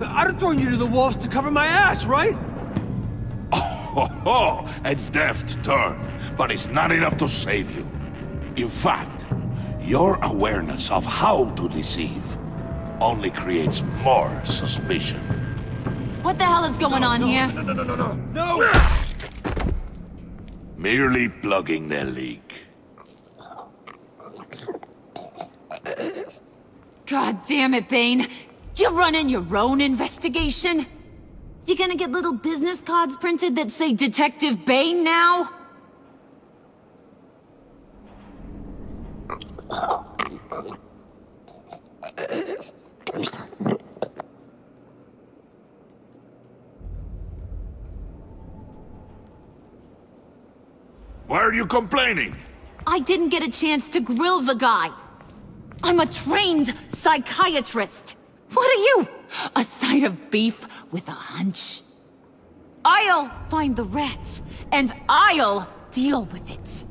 I: I'd have thrown you to the wolves to cover my ass, right?
D: Oh, oh, a deft turn, but it's not enough to save you. In fact, your awareness of how to deceive only creates more suspicion.
H: What the hell is going
I: no,
H: on
I: no,
H: here?
I: No, no, no, no, no, no!
D: Merely plugging the leak.
H: God damn it, Bane. You're running your own investigation? You gonna get little business cards printed that say Detective Bane now?
D: Why are you complaining?
H: I didn't get a chance to grill the guy. I'm a trained psychiatrist. What are you? A side of beef with a hunch? I'll find the rat, and I'll deal with it.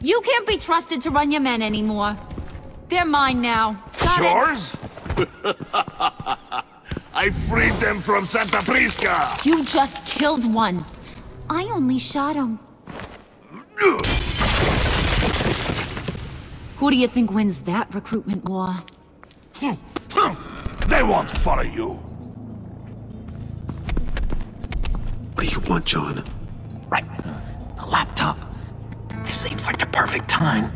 H: You can't be trusted to run your men anymore. They're mine now. Got
D: Yours? I freed them from Santa Prisca!
H: You just killed one. I only shot him. Who do you think wins that recruitment war?
D: They won't follow you.
E: What do you want, John?
G: Right. The laptop. This seems like the perfect time.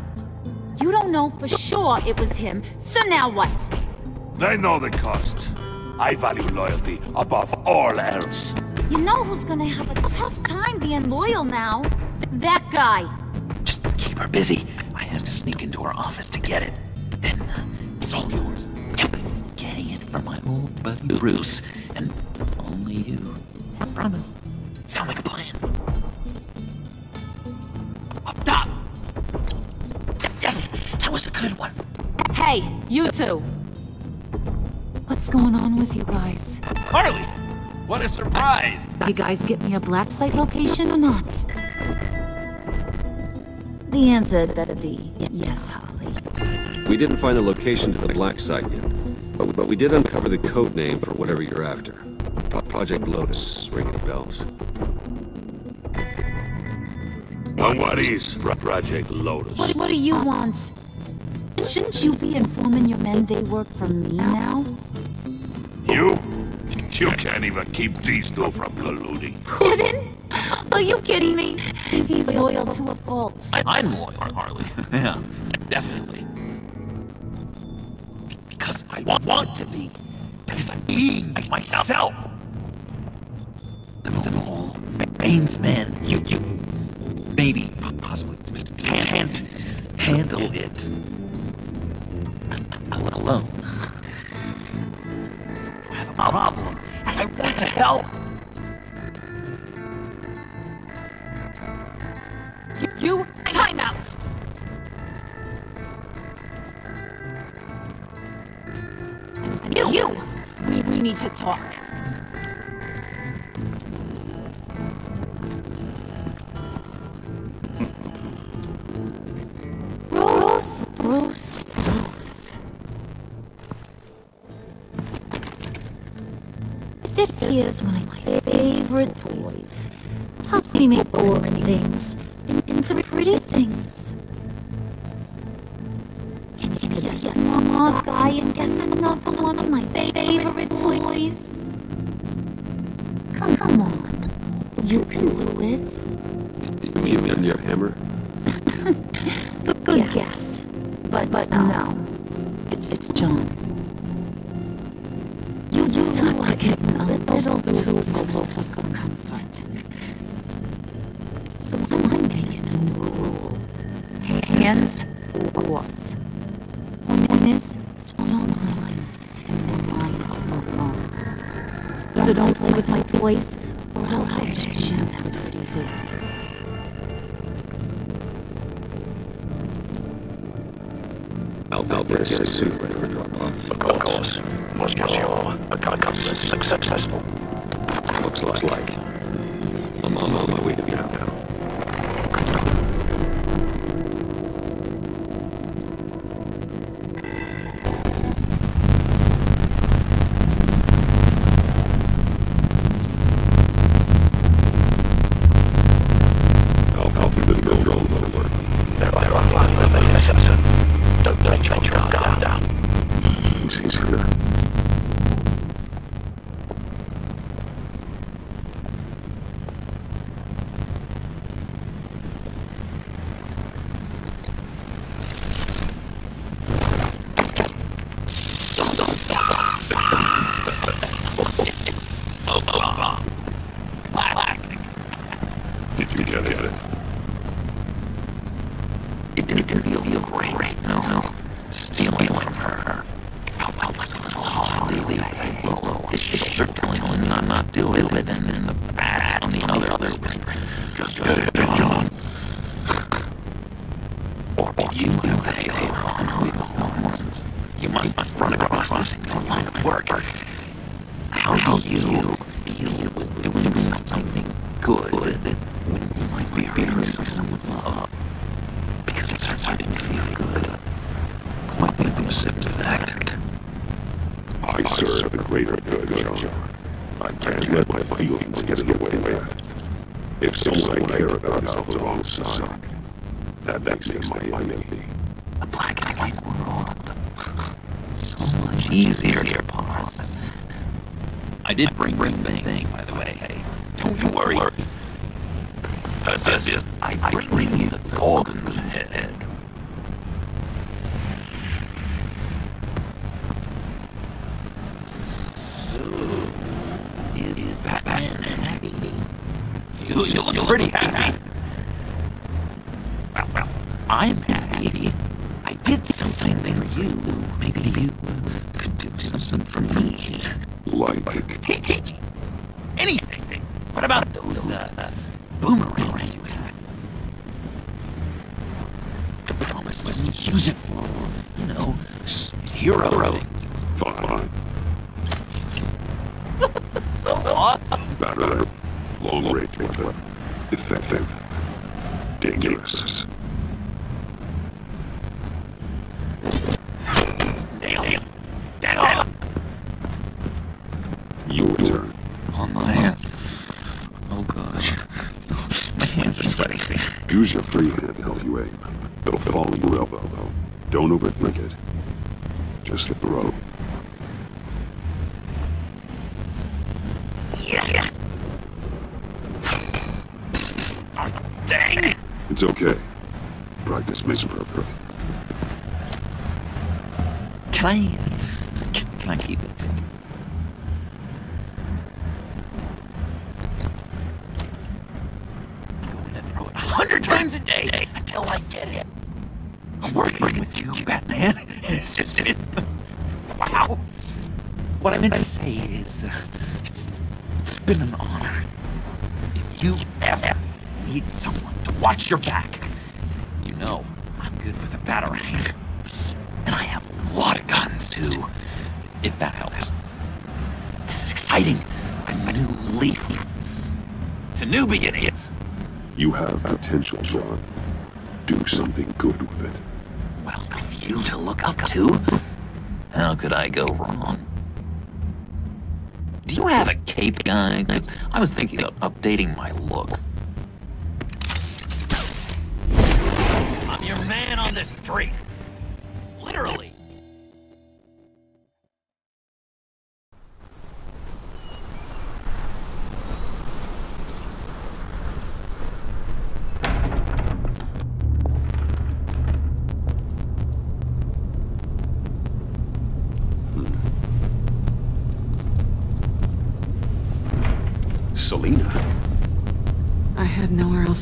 H: You don't know for sure it was him, so now what?
D: They know the cost. I value loyalty above all else.
H: You know who's gonna have a tough time being loyal now? That guy.
G: Just keep her busy. I have to sneak into her office to get it. Then uh, it's all yours. Yep. Getting it from my old buddy Bruce. And only you. I promise. Sound like a plan. Up top! Yes! That was a good one.
H: Hey, you two. What's going on with you guys?
O: Harley! What a surprise!
H: You guys get me a black site location or not? The answer better be yes, Harley.
E: We didn't find the location to the black site yet, but, but we did uncover the code name for whatever you're after. Pro Project Lotus, ringing bells.
D: And what is Project Lotus?
H: What, what do you want? Shouldn't you be informing your men they work for me now?
D: You? You can't even keep these two from colluding.
H: Kidding? Are you kidding me? He's loyal to a fault.
G: I am loyal, Harley. yeah, definitely. Because I want to be. Because I'm being myself. The, the whole Bane's men, you, you, maybe, possibly, can't handle it Let alone. I have a problem, and I want to help.
H: You, time out! You, you! We, we need to talk. This is one of my favorite toys. Helps me make boring things into pretty things. Can you guess one more guy and guess another one of my favorite toys? Come come on. You can do it.
A: You mean your hammer?
H: Good guess. But but no. It's it's John. You you two are getting a little too close for comfort. So I'm making a new rule. Hands off. One is mine, and then. So don't play with my toys, or I'll I'll shame them pretty faces.
A: Alvarez is super for drop off.
P: Of course. Was your gun successful?
A: Looks like. like. I'm on, my way to the
O: wrong side, that makes them my enemy.
G: A black and white world. So much easier to parse. I did bring bring the thing, by the way. Hey, don't you worry. Is I bring bring you the Gorgon's head. So, is Batman happy? You, you look pretty happy. Well, well, I'm happy. I did something for you. Maybe you could do something for me.
O: Like,
G: Anything. What about those uh, boomerangs you have? I promise to use it for, you know, s- hero.
O: fine.
G: so awesome.
O: Better. Long range weapon. Effective. Dangerous.
G: Damn. Damn.
O: Your turn.
G: Oh my. Oh gosh. My hands are sweating.
O: Use your free hand to help you aim. It'll follow your elbow. Don't overthink it. Just throw.
G: Yeah. Oh, dang.
O: It's okay. Practice makes perfect.
G: Can I? Can I keep it? I'm going to throw it a hundred times a day until I get it. I'm working with you, Batman. It's just been wow. What I meant to say is, it's, it's been an honor. If you ever need someone to watch your back, you know I'm good with a batarang. And I have a lot of guns, too, if that helps. This is exciting. A new leaf. It's a new beginnings.
O: You have potential, John. Do something good with it.
G: Well, with you to look up to, how could I go wrong? Do you have a cape guy? I was thinking about updating my look. I'm your man on the street.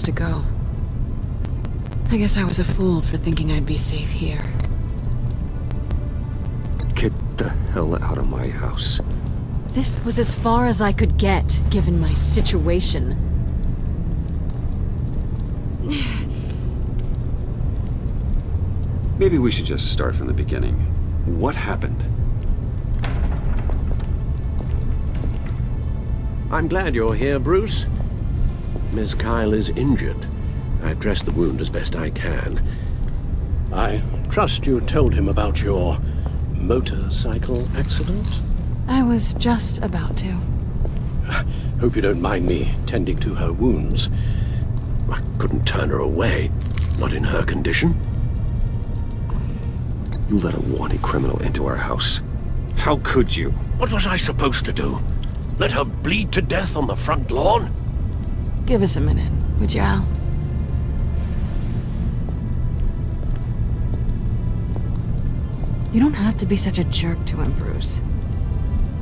B: To go. I guess I was a fool for thinking I'd be safe here.
A: Get the hell out of my house.
B: This was as far as I could get, given my situation.
A: Maybe we should just start from the beginning. What happened?
P: I'm glad you're here, Bruce. Miss Kyle is injured. I've dressed the wound as best I can. I trust you told him about your motorcycle accident?
B: I was just about to.
P: Hope you don't mind me tending to her wounds. I couldn't turn her away, not in her condition.
A: You let a wanted criminal into our house. How could you?
P: What was I supposed to do? Let her bleed to death on the front lawn?
B: Give us a minute, would you, Al? You don't have to be such a jerk to him, Bruce.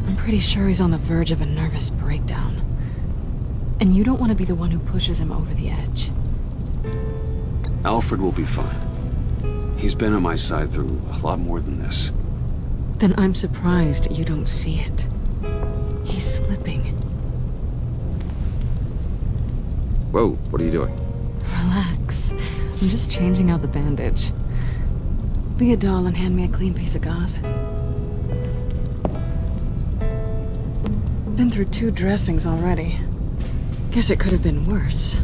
B: I'm pretty sure he's on the verge of a nervous breakdown. And you don't want to be the one who pushes him over the edge.
A: Alfred will be fine. He's been on my side through a lot more than this.
B: Then I'm surprised you don't see it. He's slipping.
A: Whoa, what are you doing?
B: Relax. I'm just changing out the bandage. Be a doll and hand me a clean piece of gauze. Been through two dressings already. Guess it could have been worse.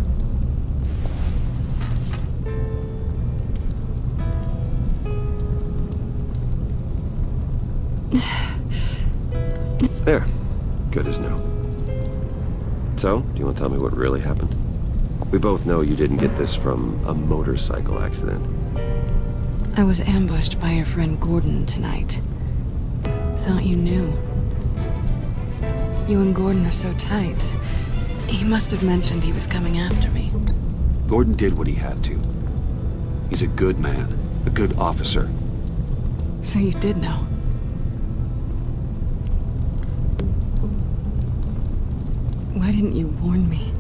A: There. Good as new. So, do you want to tell me what really happened? We both know you didn't get this from a motorcycle accident.
B: I was ambushed by your friend Gordon tonight. Thought you knew. You and Gordon are so tight. He must have mentioned he was coming after me.
A: Gordon did what he had to. He's a good man, a good officer.
B: So you did know. Why didn't you warn me?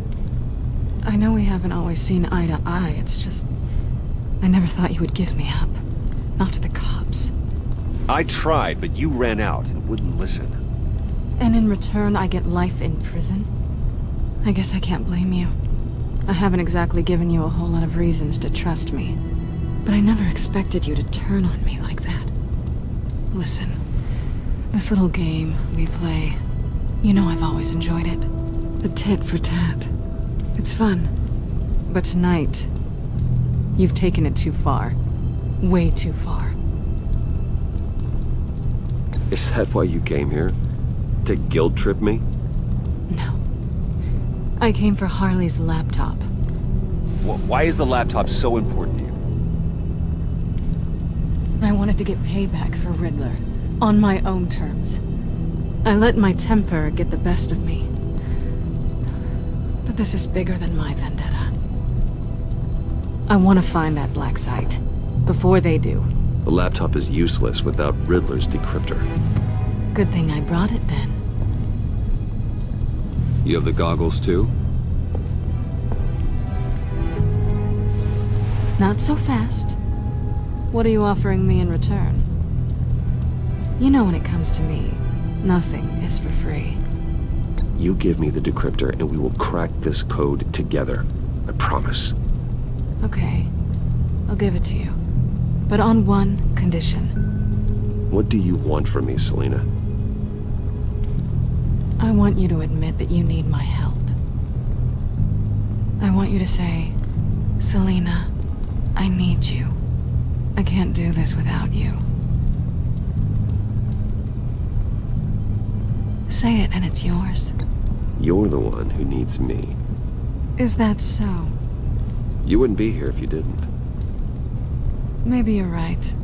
B: I know we haven't always seen eye to eye, it's just... I never thought you would give me up. Not to the cops.
A: I tried, but you ran out and wouldn't listen.
B: And in return, I get life in prison? I guess I can't blame you. I haven't exactly given you a whole lot of reasons to trust me. But I never expected you to turn on me like that. Listen, this little game we play, you know I've always enjoyed it. The tit for tat. It's fun. But tonight, you've taken it too far. Way too far.
A: Is that why you came here? To guilt trip me?
B: No. I came for Harley's laptop.
A: Wh why is the laptop so important to you?
B: I wanted to get payback for Riddler. On my own terms. I let my temper get the best of me. This is bigger than my vendetta. I want to find that black site. Before they do.
A: The laptop is useless without Riddler's decryptor.
B: Good thing I brought it then.
A: You have the goggles too?
B: Not so fast. What are you offering me in return? You know when it comes to me, nothing is for free.
A: You give me the decryptor and we will crack this code together. I promise.
B: Okay. I'll give it to you. But on one condition.
A: What do you want from me, Selina?
B: I want you to admit that you need my help. I want you to say, Selina, I need you. I can't do this without you. Say it and it's yours.
A: You're the one who needs me.
B: Is that so?
A: You wouldn't be here if you didn't.
B: Maybe you're right.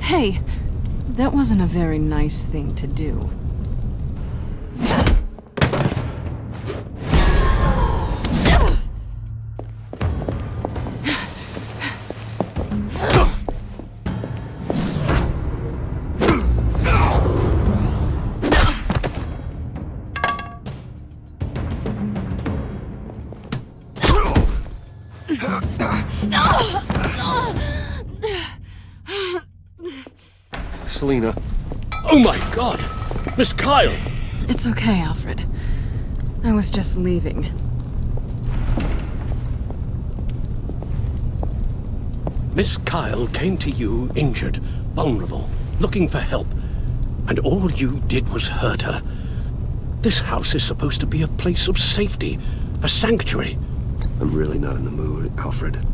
B: Hey, that wasn't a very nice thing to do. It's okay, Alfred. I was just leaving.
P: Miss Kyle came to you injured, vulnerable, looking for help. And all you did was hurt her. This house is supposed to be a place of safety, a sanctuary.
A: I'm really not in the mood, Alfred.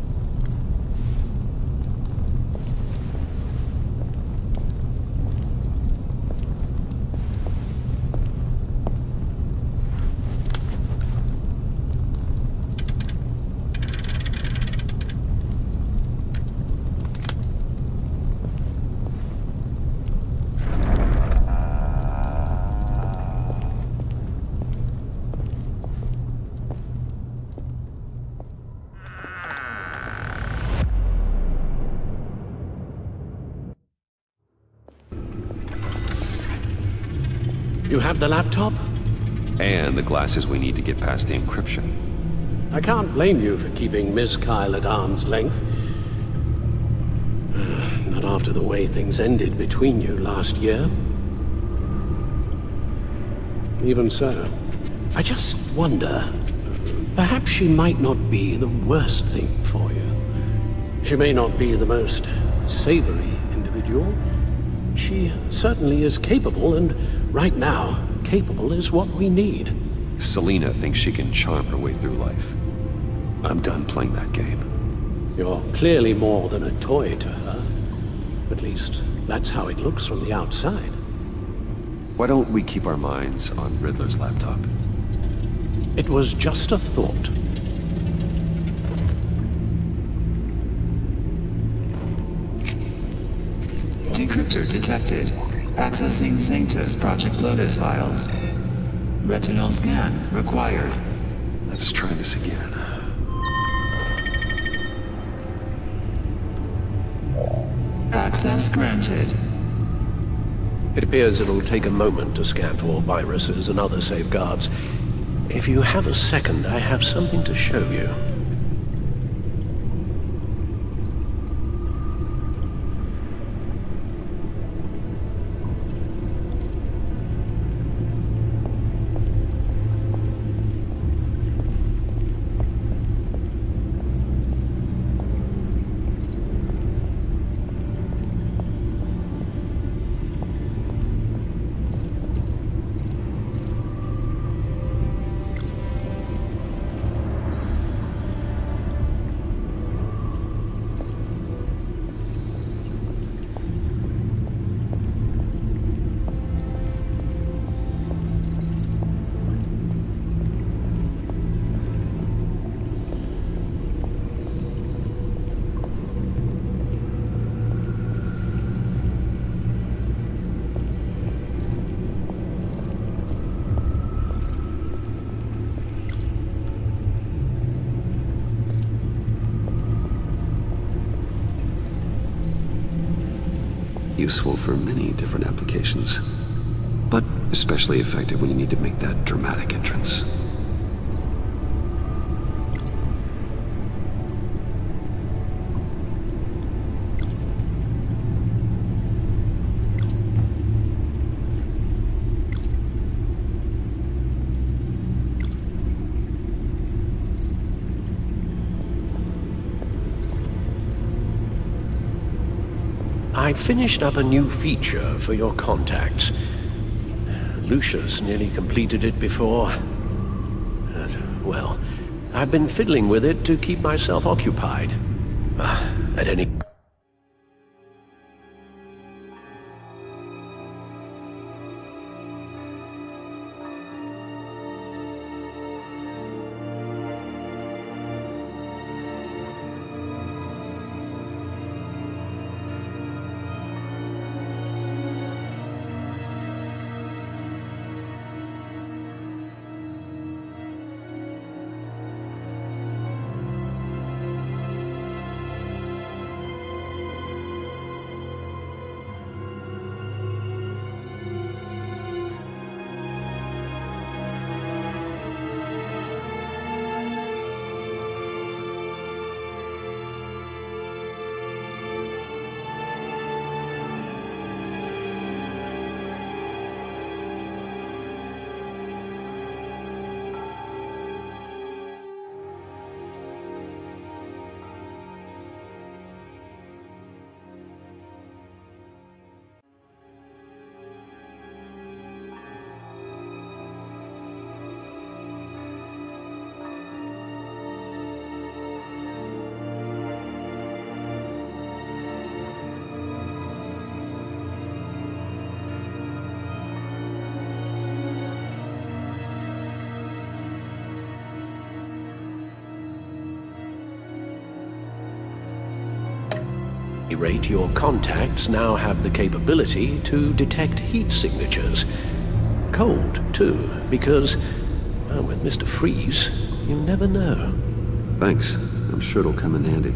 P: The laptop?
A: And the glasses we need to get past the encryption.
P: I can't blame you for keeping Miss Kyle at arm's length. Not after the way things ended between you last year. Even so, I just wonder, perhaps she might not be the worst thing for you. She may not be the most savory individual. She certainly is capable, and right now, capable is what we need.
A: Selina thinks she can charm her way through life. I'm done playing that game.
P: You're clearly more than a toy to her. At least, that's how it looks from the outside.
A: Why don't we keep our minds on Riddler's laptop?
P: It was just a thought.
M: Decryptor detected. Accessing Sanctus Project Lotus files. Retinal scan required.
A: Let's try this again.
M: Access granted.
P: It appears it'll take a moment to scan for viruses and other safeguards. If you have a second, I have something to show you.
A: Useful for many different applications. But especially effective when you need to make that dramatic entrance.
P: I finished up a new feature for your contacts. Lucius nearly completed it before. Uh, well, I've been fiddling with it to keep myself occupied. Uh, at any... your contacts now have the capability to detect heat signatures. Cold, too, because, well, with Mr. Freeze, you never know.
A: Thanks. I'm sure it'll come in handy.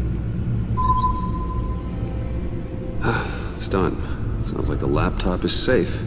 A: it's done. Sounds like the laptop is safe.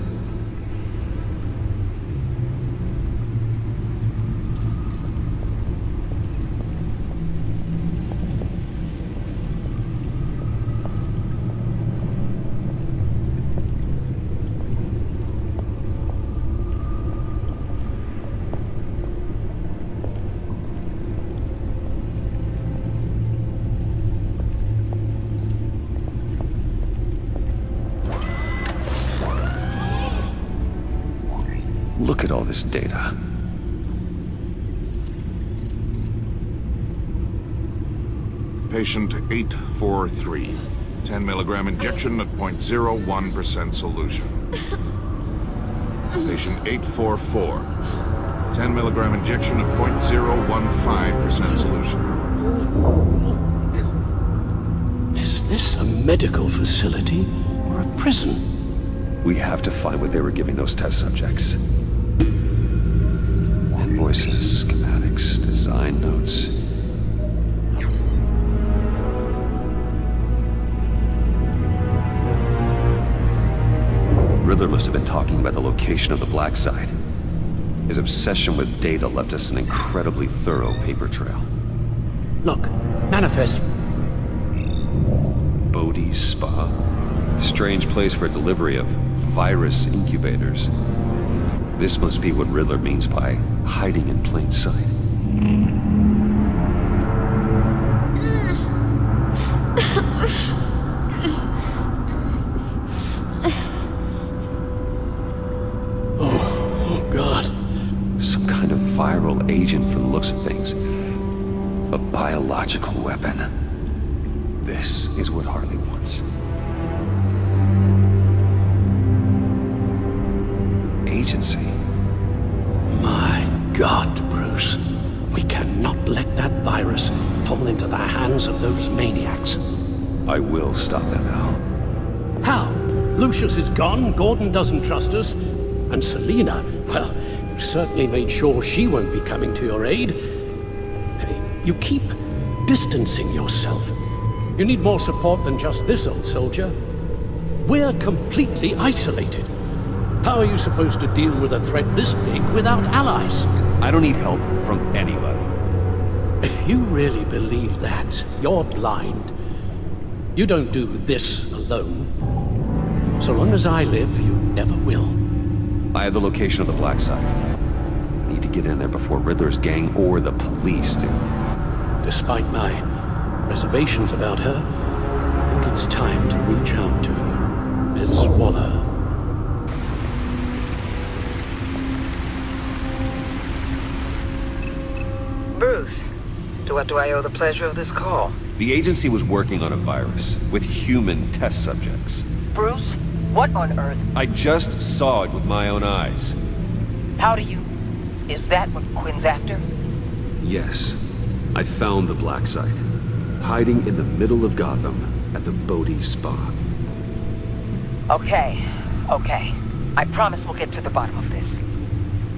Q: Patient 843. 10 milligram injection at 0.01% solution. Patient 844. 10 milligram injection at 0.015% solution.
P: Is this a medical facility or a prison?
A: We have to find what they were giving those test subjects. Invoices, schematics, design notes. Riddler must have been talking about the location of the Black Site. His obsession with data left us an incredibly thorough paper trail.
P: Look, manifest.
A: Bodhi's Spa? Strange place for delivery of virus incubators. This must be what Riddler means by hiding in plain sight.
P: Gone, Gordon doesn't trust us, and Selina, well, you certainly made sure she won't be coming to your aid. You keep distancing yourself. You need more support than just this old soldier. We're completely isolated. How are you supposed to deal with a threat this big without allies?
A: I don't need help from anybody.
P: If you really believe that, you're blind. You don't do this alone. So long as I live, you never will.
A: I have the location of the Black Site. I need to get in there before Riddler's gang or the police do.
P: Despite my reservations about her, I think it's time to reach out to Miss Waller.
J: Bruce, to what do I owe the pleasure of this call?
A: The agency was working on a virus with human test subjects.
J: Bruce, what on earth?
A: I just saw it with my own eyes.
J: How do you... Is that what Quinn's after?
A: Yes, I found the Black Site, hiding in the middle of Gotham at the Bodhi Spa.
J: Okay, okay. I promise we'll get to the bottom of this.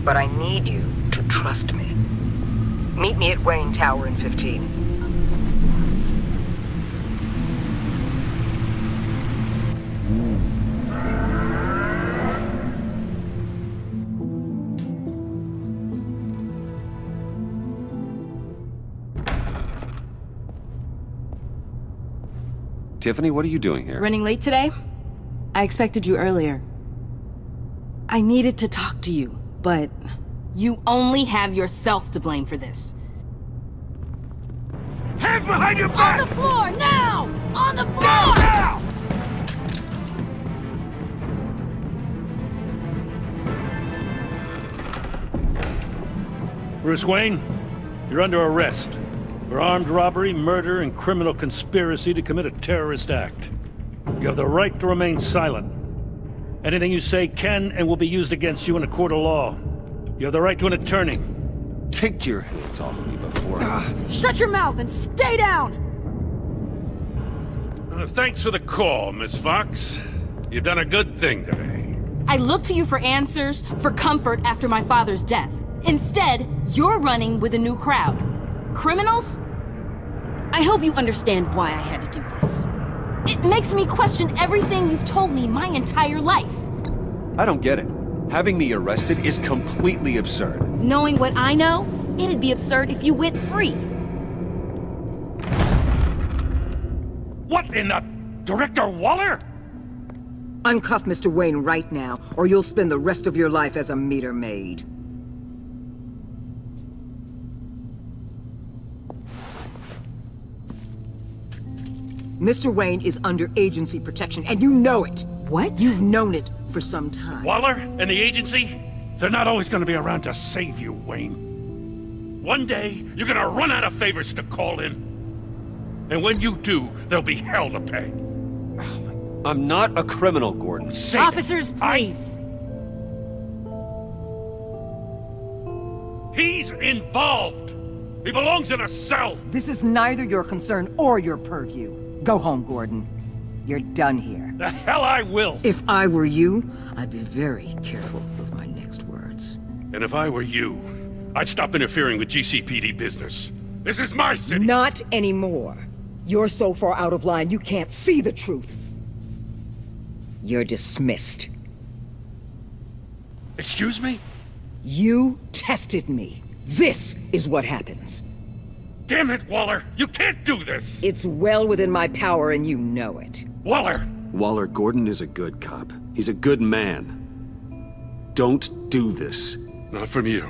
J: But I need you to trust me. Meet me at Wayne Tower in 15.
A: Tiffany, what are you doing here?
R: Running late today? I expected you earlier. I needed to talk to you, but you only have yourself to blame for this.
D: Hands behind your back!
H: On the floor, now! On the floor!
D: now!
N: Bruce Wayne, you're under arrest for armed robbery, murder, and criminal conspiracy to commit a terrorist act. You have the right to remain silent. Anything you say can and will be used against you in a court of law. You have the right to an attorney.
A: Take your hands off me before I...
B: Shut your mouth and stay down!
N: Uh, thanks for the call, Miss Fox. You've done a good thing today.
R: I looked to you for answers, for comfort after my father's death. Instead, you're running with a new crowd. Criminals? I hope you understand why I had to do this. It makes me question everything you've told me my entire life.
A: I don't get it. Having me arrested is completely absurd.
R: Knowing what I know, it'd be absurd if you went free.
N: What in the... Director Waller?
S: Uncuff Mr. Wayne right now, or you'll spend the rest of your life as a meter maid. Mr. Wayne is under agency protection, and you know it.
R: What?
S: You've known it for some time.
N: Waller and the agency? They're not always gonna be around to save you, Wayne. One day, you're gonna run out of favors to call in. And when you do, there'll be hell to pay.
A: I'm not a criminal, Gordon.
N: Save
H: Officers, please.
N: He's involved. He belongs in a cell.
S: This is neither your concern or your purview. Go home, Gordon. You're done here.
N: The hell I will.
S: If I were you, I'd be very careful with my next words.
N: And if I were you, I'd stop interfering with GCPD business. This is my city.
S: Not anymore. You're so far out of line you can't see the truth. You're dismissed.
N: Excuse me?
S: You tested me. This is what happens.
N: Damn it, Waller! You can't do this!
S: It's well within my power and you know it.
N: Waller!
A: Waller, Gordon is a good cop. He's a good man. Don't do this.
N: Not from you.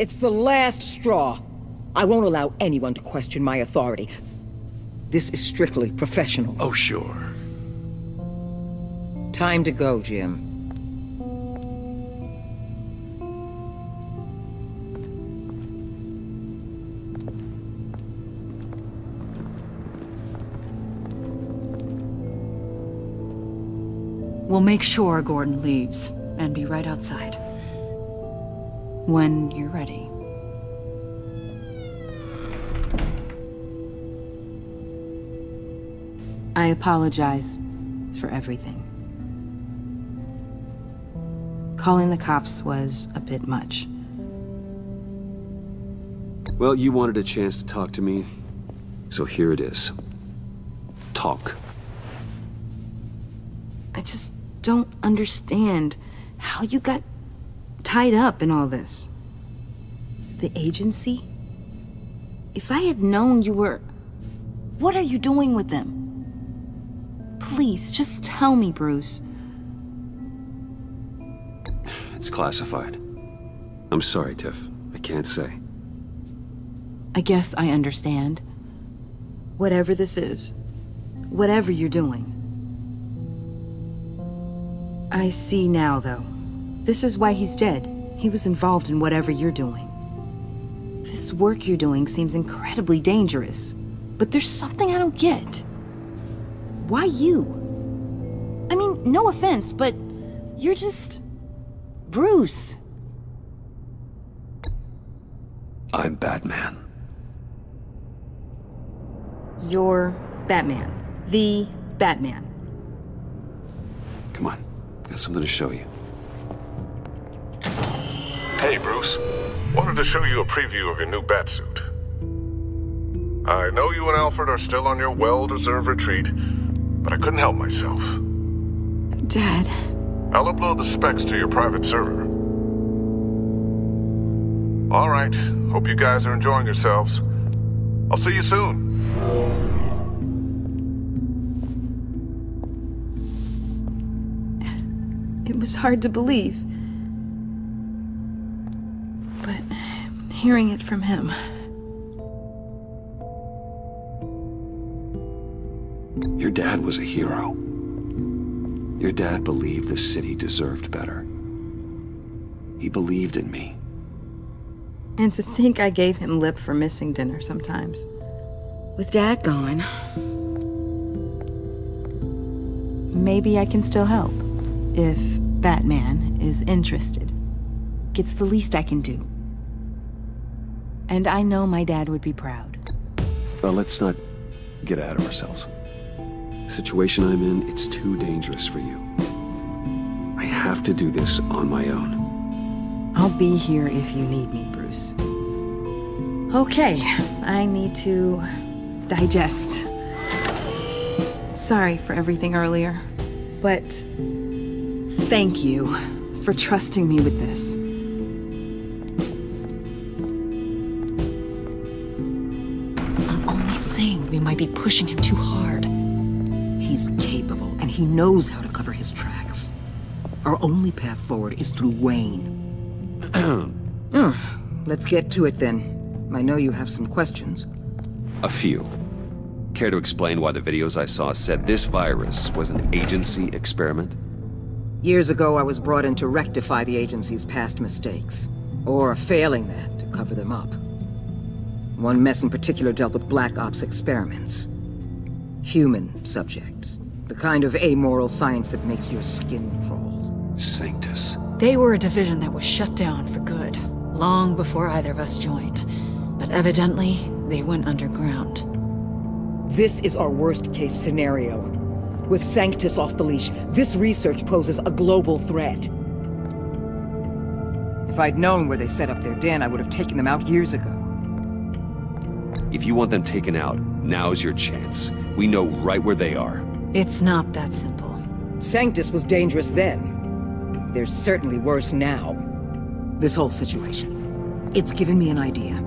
S: It's the last straw. I won't allow anyone to question my authority. This is strictly professional.
N: Oh, sure.
S: Time to go, Jim.
T: We'll make sure Gordon leaves, and be right outside. When you're ready.
R: I apologize for everything. Calling the cops was a bit much.
A: Well, you wanted a chance to talk to me, so here it is. Talk.
R: I just don't understand how you got tied up in all this. The agency? If I had known you were... What are you doing with them? Please, just tell me, Bruce.
A: It's classified. I'm sorry, Tiff. I can't say.
R: I guess I understand. Whatever this is, whatever you're doing. I see now, though. This is why he's dead. He was involved in whatever you're doing. This work you're doing seems incredibly dangerous. But there's something I don't get. Why you? I mean, no offense, but you're just... Bruce.
A: I'm Batman.
R: You're Batman. The Batman.
A: Come on. Got something to show you.
U: Hey, Bruce. Wanted to show you a preview of your new batsuit. I know you and Alfred are still on your well-deserved retreat, but I couldn't help myself.
R: Dad.
U: I'll upload the specs to your private server. All right. Hope you guys are enjoying yourselves. I'll see you soon.
R: It was hard to believe. But hearing it from him.
A: Your dad was a hero. Your dad believed the city deserved better. He believed in me.
R: And to think I gave him lip for missing dinner sometimes. With Dad gone, maybe I can still help. If Batman is interested. It's the least I can do. And I know my dad would be proud.
A: Well, let's not get ahead of ourselves. The situation I'm in, it's too dangerous for you. I have to do this on my own.
R: I'll be here if you need me, Bruce. Okay, I need to digest. Sorry for everything earlier, but thank you for trusting me with this.
T: I'm only saying we might be pushing him too hard.
S: He's capable, and he knows how to cover his tracks. Our only path forward is through Wayne. Hmm, Let's get to it then. I know you have some questions.
A: A few. Care to explain why the videos I saw said this virus was an agency experiment?
S: Years ago, I was brought in to rectify the agency's past mistakes. Or failing that, to cover them up. One mess in particular dealt with Black Ops experiments. Human subjects. The kind of amoral science that makes your skin crawl.
A: Sanctus.
T: They were a division that was shut down for good, long before either of us joined. But evidently, they went underground.
S: This is our worst case scenario. With Sanctus off the leash, this research poses a global threat. If I'd known where they set up their den, I would have taken them out years ago.
A: If you want them taken out, now's your chance. We know right where they are.
T: It's not that simple.
S: Sanctus was dangerous then. They're certainly worse now. This whole situation. It's given me an idea.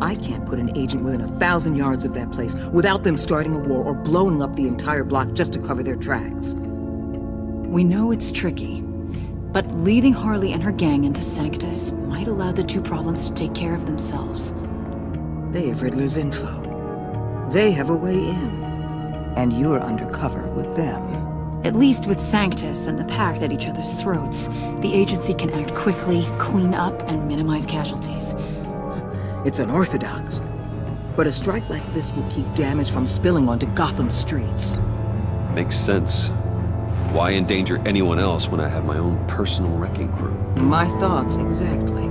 S: I can't put an agent within a thousand yards of that place without them starting a war or blowing up the entire block just to cover their tracks.
T: We know it's tricky, but leading Harley and her gang into Sanctus might allow the two problems to take care of themselves.
S: They have Riddler's info. They have a way in. And you're undercover with them.
T: At least with Sanctus and the Pact at each other's throats, the agency can act quickly, clean up, and minimize casualties.
S: It's unorthodox. But a strike like this will keep damage from spilling onto Gotham streets.
A: Makes sense. Why endanger anyone else when I have my own personal wrecking crew?
S: My thoughts, exactly.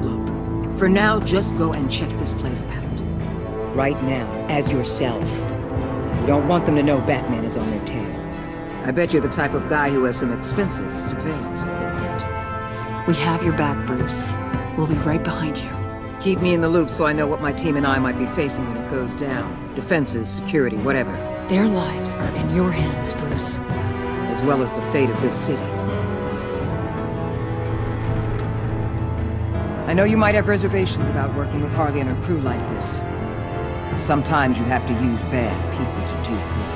S: Look, for now, just go and check this place out. Right now, as yourself. You don't want them to know Batman is on their tail. I bet you're the type of guy who has some expensive surveillance equipment.
T: We have your back, Bruce. We'll be right behind you.
S: Keep me in the loop so I know what my team and I might be facing when it goes down. Defenses, security, whatever.
T: Their lives are in your hands, Bruce.
S: As well as the fate of this city. I know you might have reservations about working with Harley and her crew like this. Sometimes you have to use bad people to do good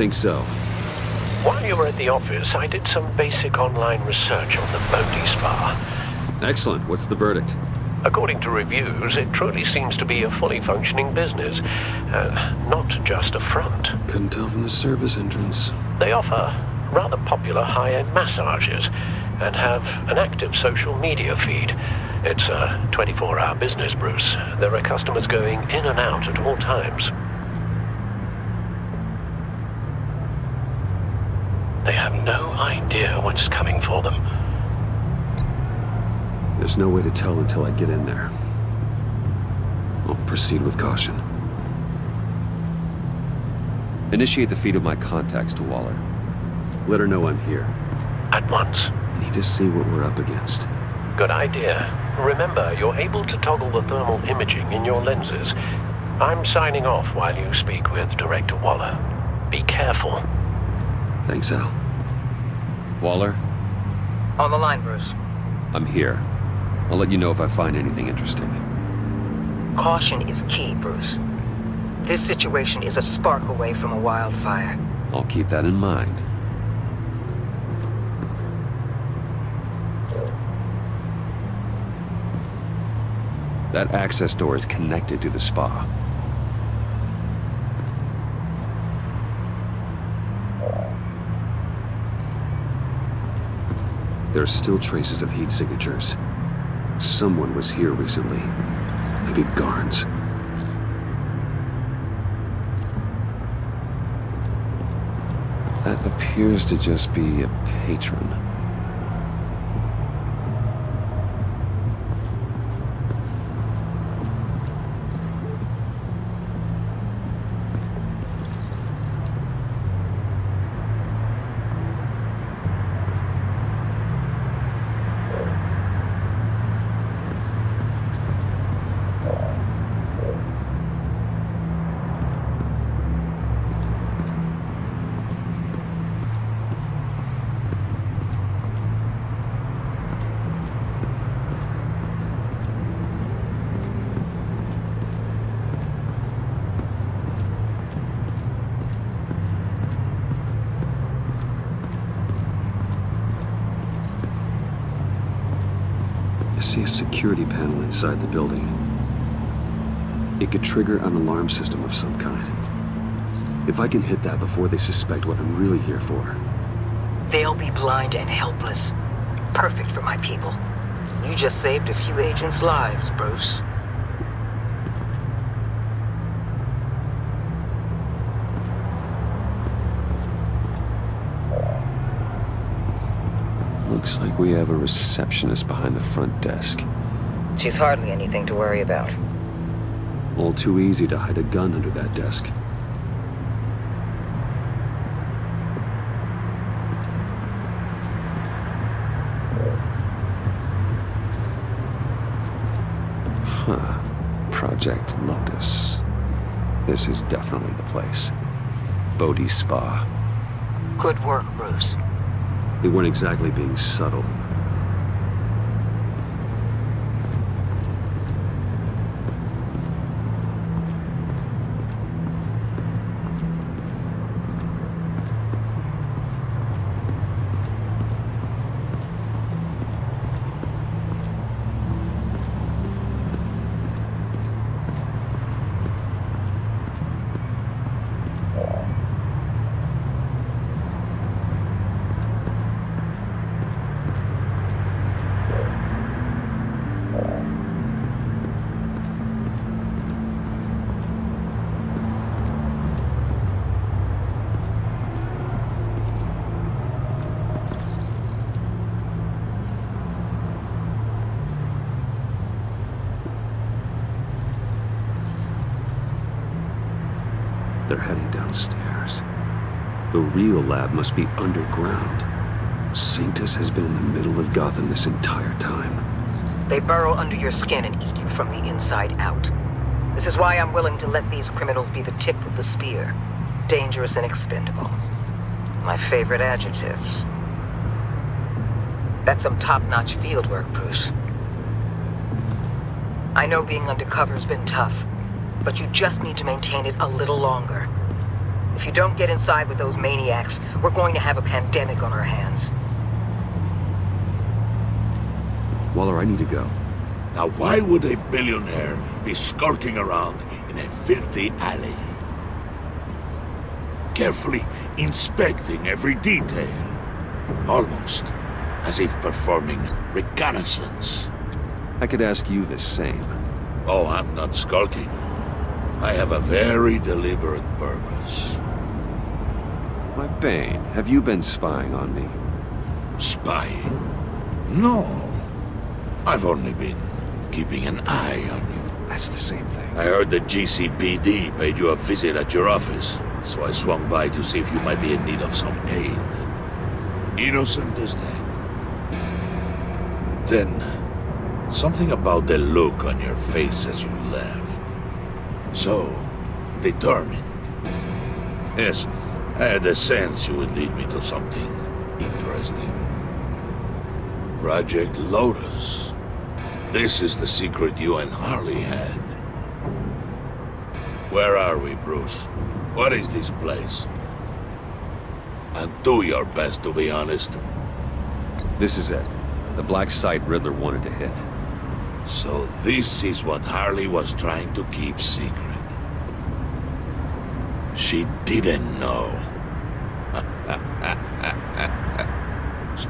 A: think so.
P: While you were at the office, I did some basic online research on the Bodhi Spa.
A: Excellent. What's the verdict?
P: According to reviews, it truly seems to be a fully functioning business, uh, not just a front.
A: Couldn't tell from the service entrance.
P: They offer rather popular high-end massages and have an active social media feed. It's a 24-hour business, Bruce. There are customers going in and out at all times. They have no idea what's coming for them.
A: There's no way to tell until I get in there. I'll proceed with caution. Initiate the feed of my contacts to Waller. Let her know I'm here.
P: At once.
A: I need to see what we're up against.
P: Good idea. Remember, you're able to toggle the thermal imaging in your lenses. I'm signing off while you speak with Director Waller. Be careful.
A: Thanks, Al. Waller,
S: On the line, Bruce.
A: I'm here. I'll let you know if I find anything interesting.
S: Caution is key, Bruce. This situation is a spark away from a wildfire.
A: I'll keep that in mind. That access door is connected to the spa. There are still traces of heat signatures. Someone was here recently. Maybe Garns. That appears to just be a patron. I see a security panel inside the building. It could trigger an alarm system of some kind. If I can hit that before they suspect what I'm really here for.
J: They'll be blind and helpless. Perfect for my people. You just saved a few agents' lives, Bruce.
A: Looks like we have a receptionist behind the front desk.
J: She's hardly anything to worry about.
A: All too easy to hide a gun under that desk. Huh. Project Lotus. This is definitely the place. Bodhi Spa.
J: Good work, Bruce.
A: They weren't exactly being subtle. They're heading downstairs. The real lab must be underground. Sanctus has been in the middle of Gotham this entire time.
J: They burrow under your skin and eat you from the inside out. This is why I'm willing to let these criminals be the tip of the spear. Dangerous and expendable. My favorite adjectives. That's some top-notch fieldwork, Bruce. I know being undercover's been tough, but you just need to maintain it a little longer. If you don't get inside with those maniacs, we're going to have a pandemic on our hands.
A: Waller, I need to go.
D: Now why would a billionaire be skulking around in a filthy alley? Carefully inspecting every detail. Almost as if performing reconnaissance.
A: I could ask you the same.
D: Oh, I'm not skulking. I have a very deliberate purpose.
A: My Bane, have you been spying on me?
D: Spying? No. I've only been keeping an eye on you.
A: That's the same thing.
D: I heard the GCPD paid you a visit at your office, so I swung by to see if you might be in need of some aid. Innocent as that. Then, something about the look on your face as you left. So, determined. Yes, I had a sense you would lead me to something interesting. Project Lotus. This is the secret you and Harley had. Where are we, Bruce? What is this place? And do your best to be honest.
A: This is it. The black site Riddler wanted to hit.
D: So this is what Harley was trying to keep secret. She didn't know.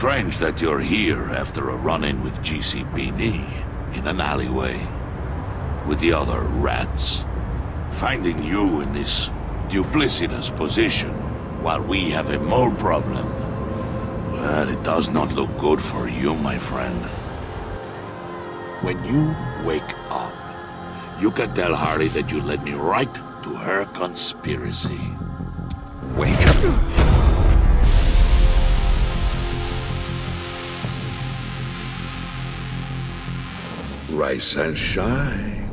D: Strange that you're here after a run-in with GCPD. in an alleyway with the other rats. Finding you in this duplicitous position while we have a mole problem. Well, it does not look good for you, my friend. When you wake up, you can tell Harley that you led me right to her conspiracy.
A: Wake up.
D: Rise and shine.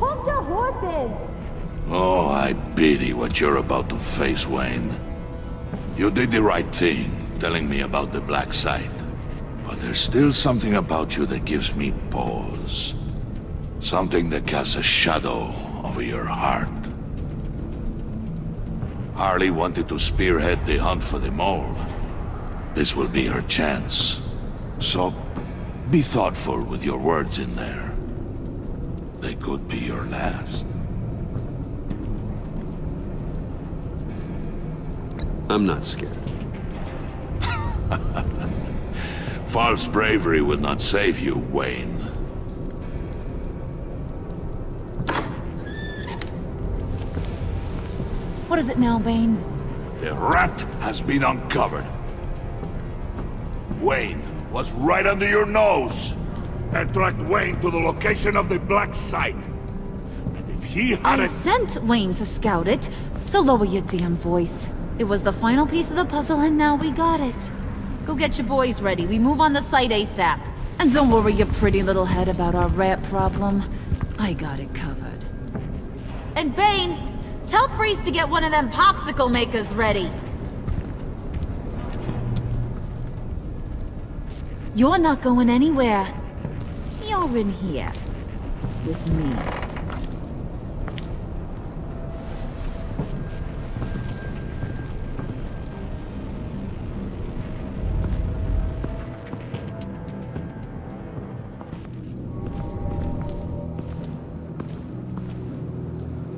H: Your horses!
D: Oh, I pity what you're about to face, Wayne. You did the right thing, telling me about the black site. But there's still something about you that gives me pause. Something that casts a shadow over your heart. Harley wanted to spearhead the hunt for the mole. This will be her chance. So, be thoughtful with your words in there. They could be your last.
A: I'm not scared.
D: False bravery will not save you, Wayne.
H: What is it now, Bane?
D: The rat has been uncovered. Wayne was right under your nose. And tracked Wayne to the location of the black site. And if he hadn't...
H: sent Wayne to scout it, so lower your damn voice. It was the final piece of the puzzle and now we got it. Go get your boys ready. We move on the site ASAP. And don't worry your pretty little head about our rat problem. I got it covered. And Bane, tell Freeze to get one of them popsicle makers ready. You're not going anywhere. You're in here. With me.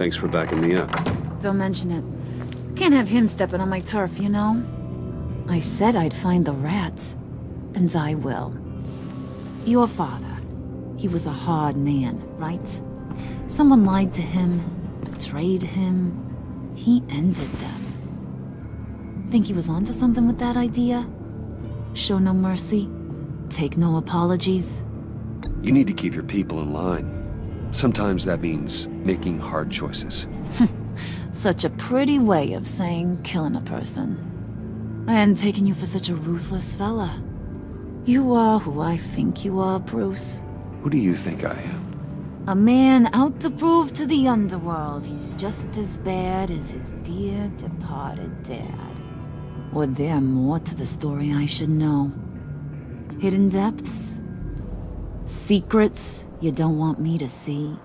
A: Thanks for backing me up.
H: Don't mention it. Can't have him stepping on my turf, you know? I said I'd find the rats. And I will. Your father. He was a hard man, right? Someone lied to him, betrayed him. He ended them. Think he was onto something with that idea? Show no mercy? Take no apologies?
A: You need to keep your people in line. Sometimes that means making hard choices.
H: Such a pretty way of saying killing a person. I hadn't taken you for such a ruthless fella. You are who I think you are, Bruce.
A: Who do you think I am?
H: A man out to prove to the underworld he's just as bad as his dear departed dad. Or there more to the story I should know. Hidden depths? Secrets you don't want me to see?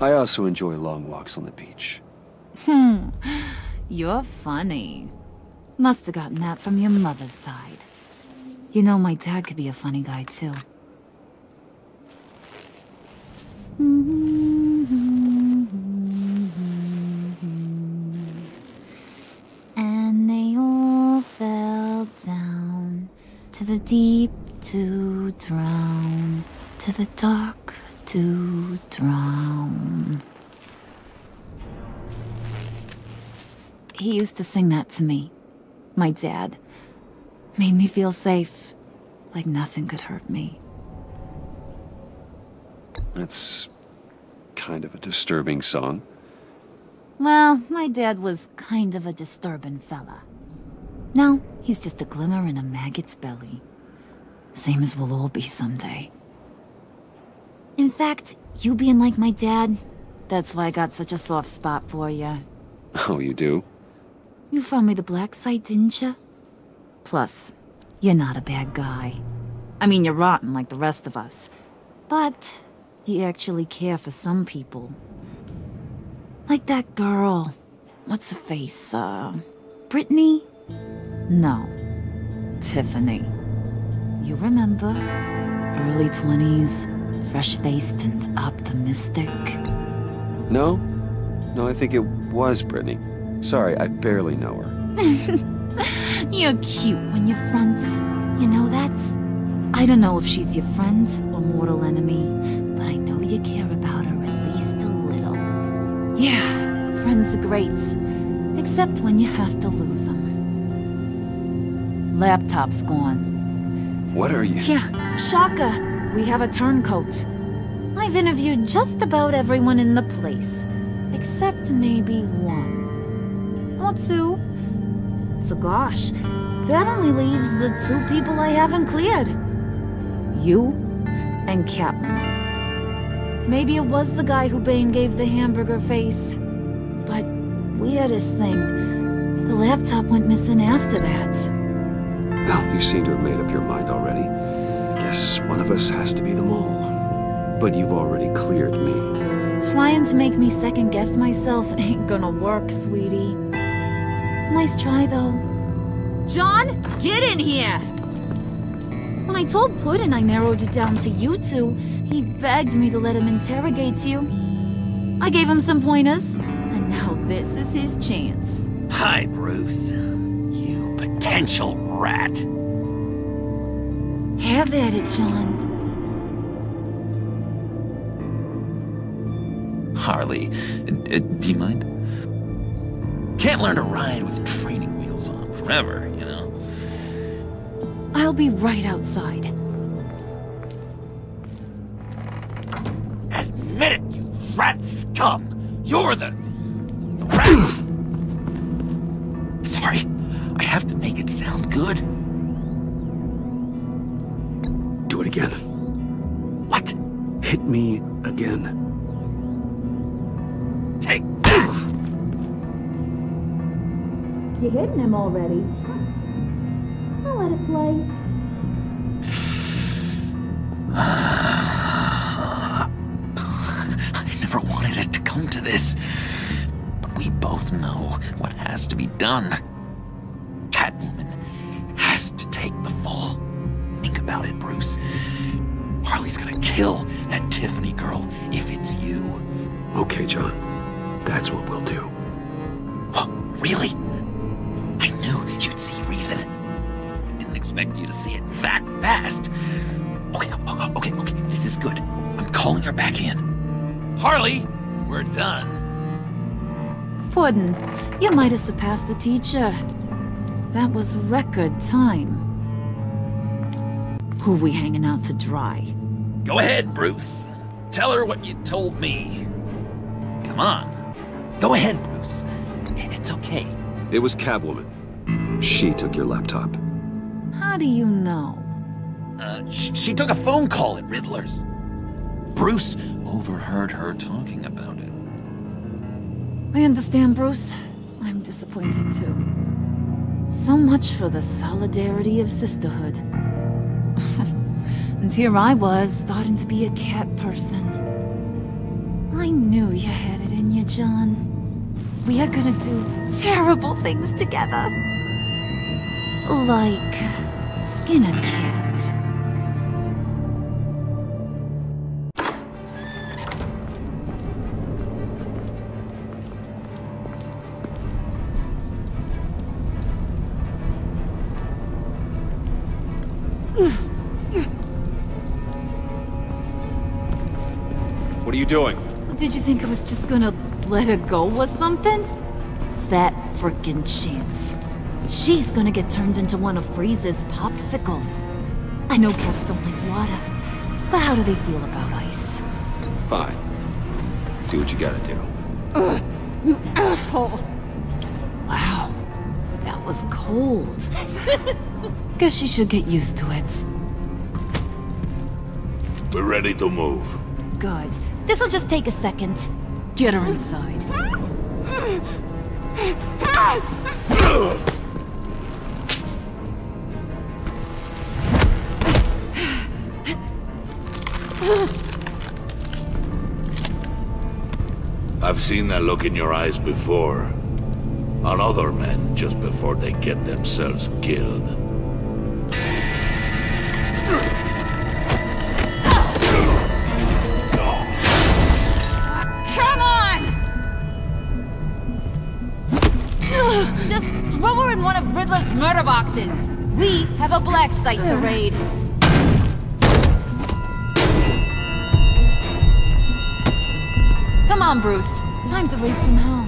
A: I also enjoy long walks on the beach.
H: Hmm, you're funny. Must have gotten that from your mother's side. You know my dad could be a funny guy too. And they all fell down to the deep to drown, to the dark to drown. He used to sing that to me. My dad. Made me feel safe. Like nothing could hurt me.
A: That's kind of a disturbing song.
H: Well, my dad was kind of a disturbing fella. Now, he's just a glimmer in a maggot's belly. Same as we'll all be someday. In fact, you being like my dad, that's why I got such a soft spot for you.
A: Oh, you do?
H: You found me the black site, didn't you? Plus, you're not a bad guy. I mean, you're rotten like the rest of us. But you actually care for some people. Like that girl. What's her face? Uh, Brittany? No. Tiffany. You remember? Early 20s, fresh-faced and optimistic.
A: No? No, I think it was Brittany. Sorry, I barely know her.
H: You're cute when you front. You know that? I don't know if she's your friend or mortal enemy, but I know you care about her at least a little. Yeah, friends are great. Except when you have to lose them. Laptop's gone.
A: What are you?
H: Yeah, Shaka. We have a turncoat. I've interviewed just about everyone in the place. Except maybe one. Or two. So gosh, that only leaves the two people I haven't cleared. You and Catwoman. Maybe it was the guy who Bane gave the hamburger face. But weirdest thing, the laptop went missing after that.
A: Well, you seem to have made up your mind already. I guess one of us has to be the mole. But you've already cleared me.
H: Trying to make me second guess myself ain't gonna work, sweetie. Nice try, though. John, get in here! When I told Puddin I narrowed it down to you two, he begged me to let him interrogate you. I gave him some pointers, and now this is his chance.
G: Hi, Bruce. You potential rat.
H: Have at it, John.
G: Harley, uh, do you mind? Can't learn to ride with training wheels on forever, you know?
H: I'll be right outside.
G: Admit it, you rat scum! You're the
H: Hitting him already? I'll let it play. Teacher. That was record time. Who we hanging out to dry?
G: Go ahead, Bruce. Tell her what you told me. Come on. Go ahead, Bruce. It's okay.
A: It was Catwoman. She took your laptop.
H: How do you know?
G: Uh, sh- she took a phone call at Riddler's. Bruce overheard her talking about it.
H: I understand, Bruce. Disappointed too. So much for the solidarity of sisterhood. and here I was, starting to be a cat person. I knew you had it in you, John. We are gonna do terrible things together. Like skin a cat. Let her go with something? That frickin' chance. She's gonna get turned into one of Freeze's popsicles. I know cats don't like water, but how do they feel about ice?
A: Fine. Do what you gotta do.
H: Ugh, you asshole! Wow, that was cold. Guess she should get used to it.
D: We're ready to move.
H: Good. This'll just take a second. Get her inside.
D: I've seen that look in your eyes before. On other men just before they get themselves killed.
H: Black site to raid. Come on, Bruce. Time to raise some hell.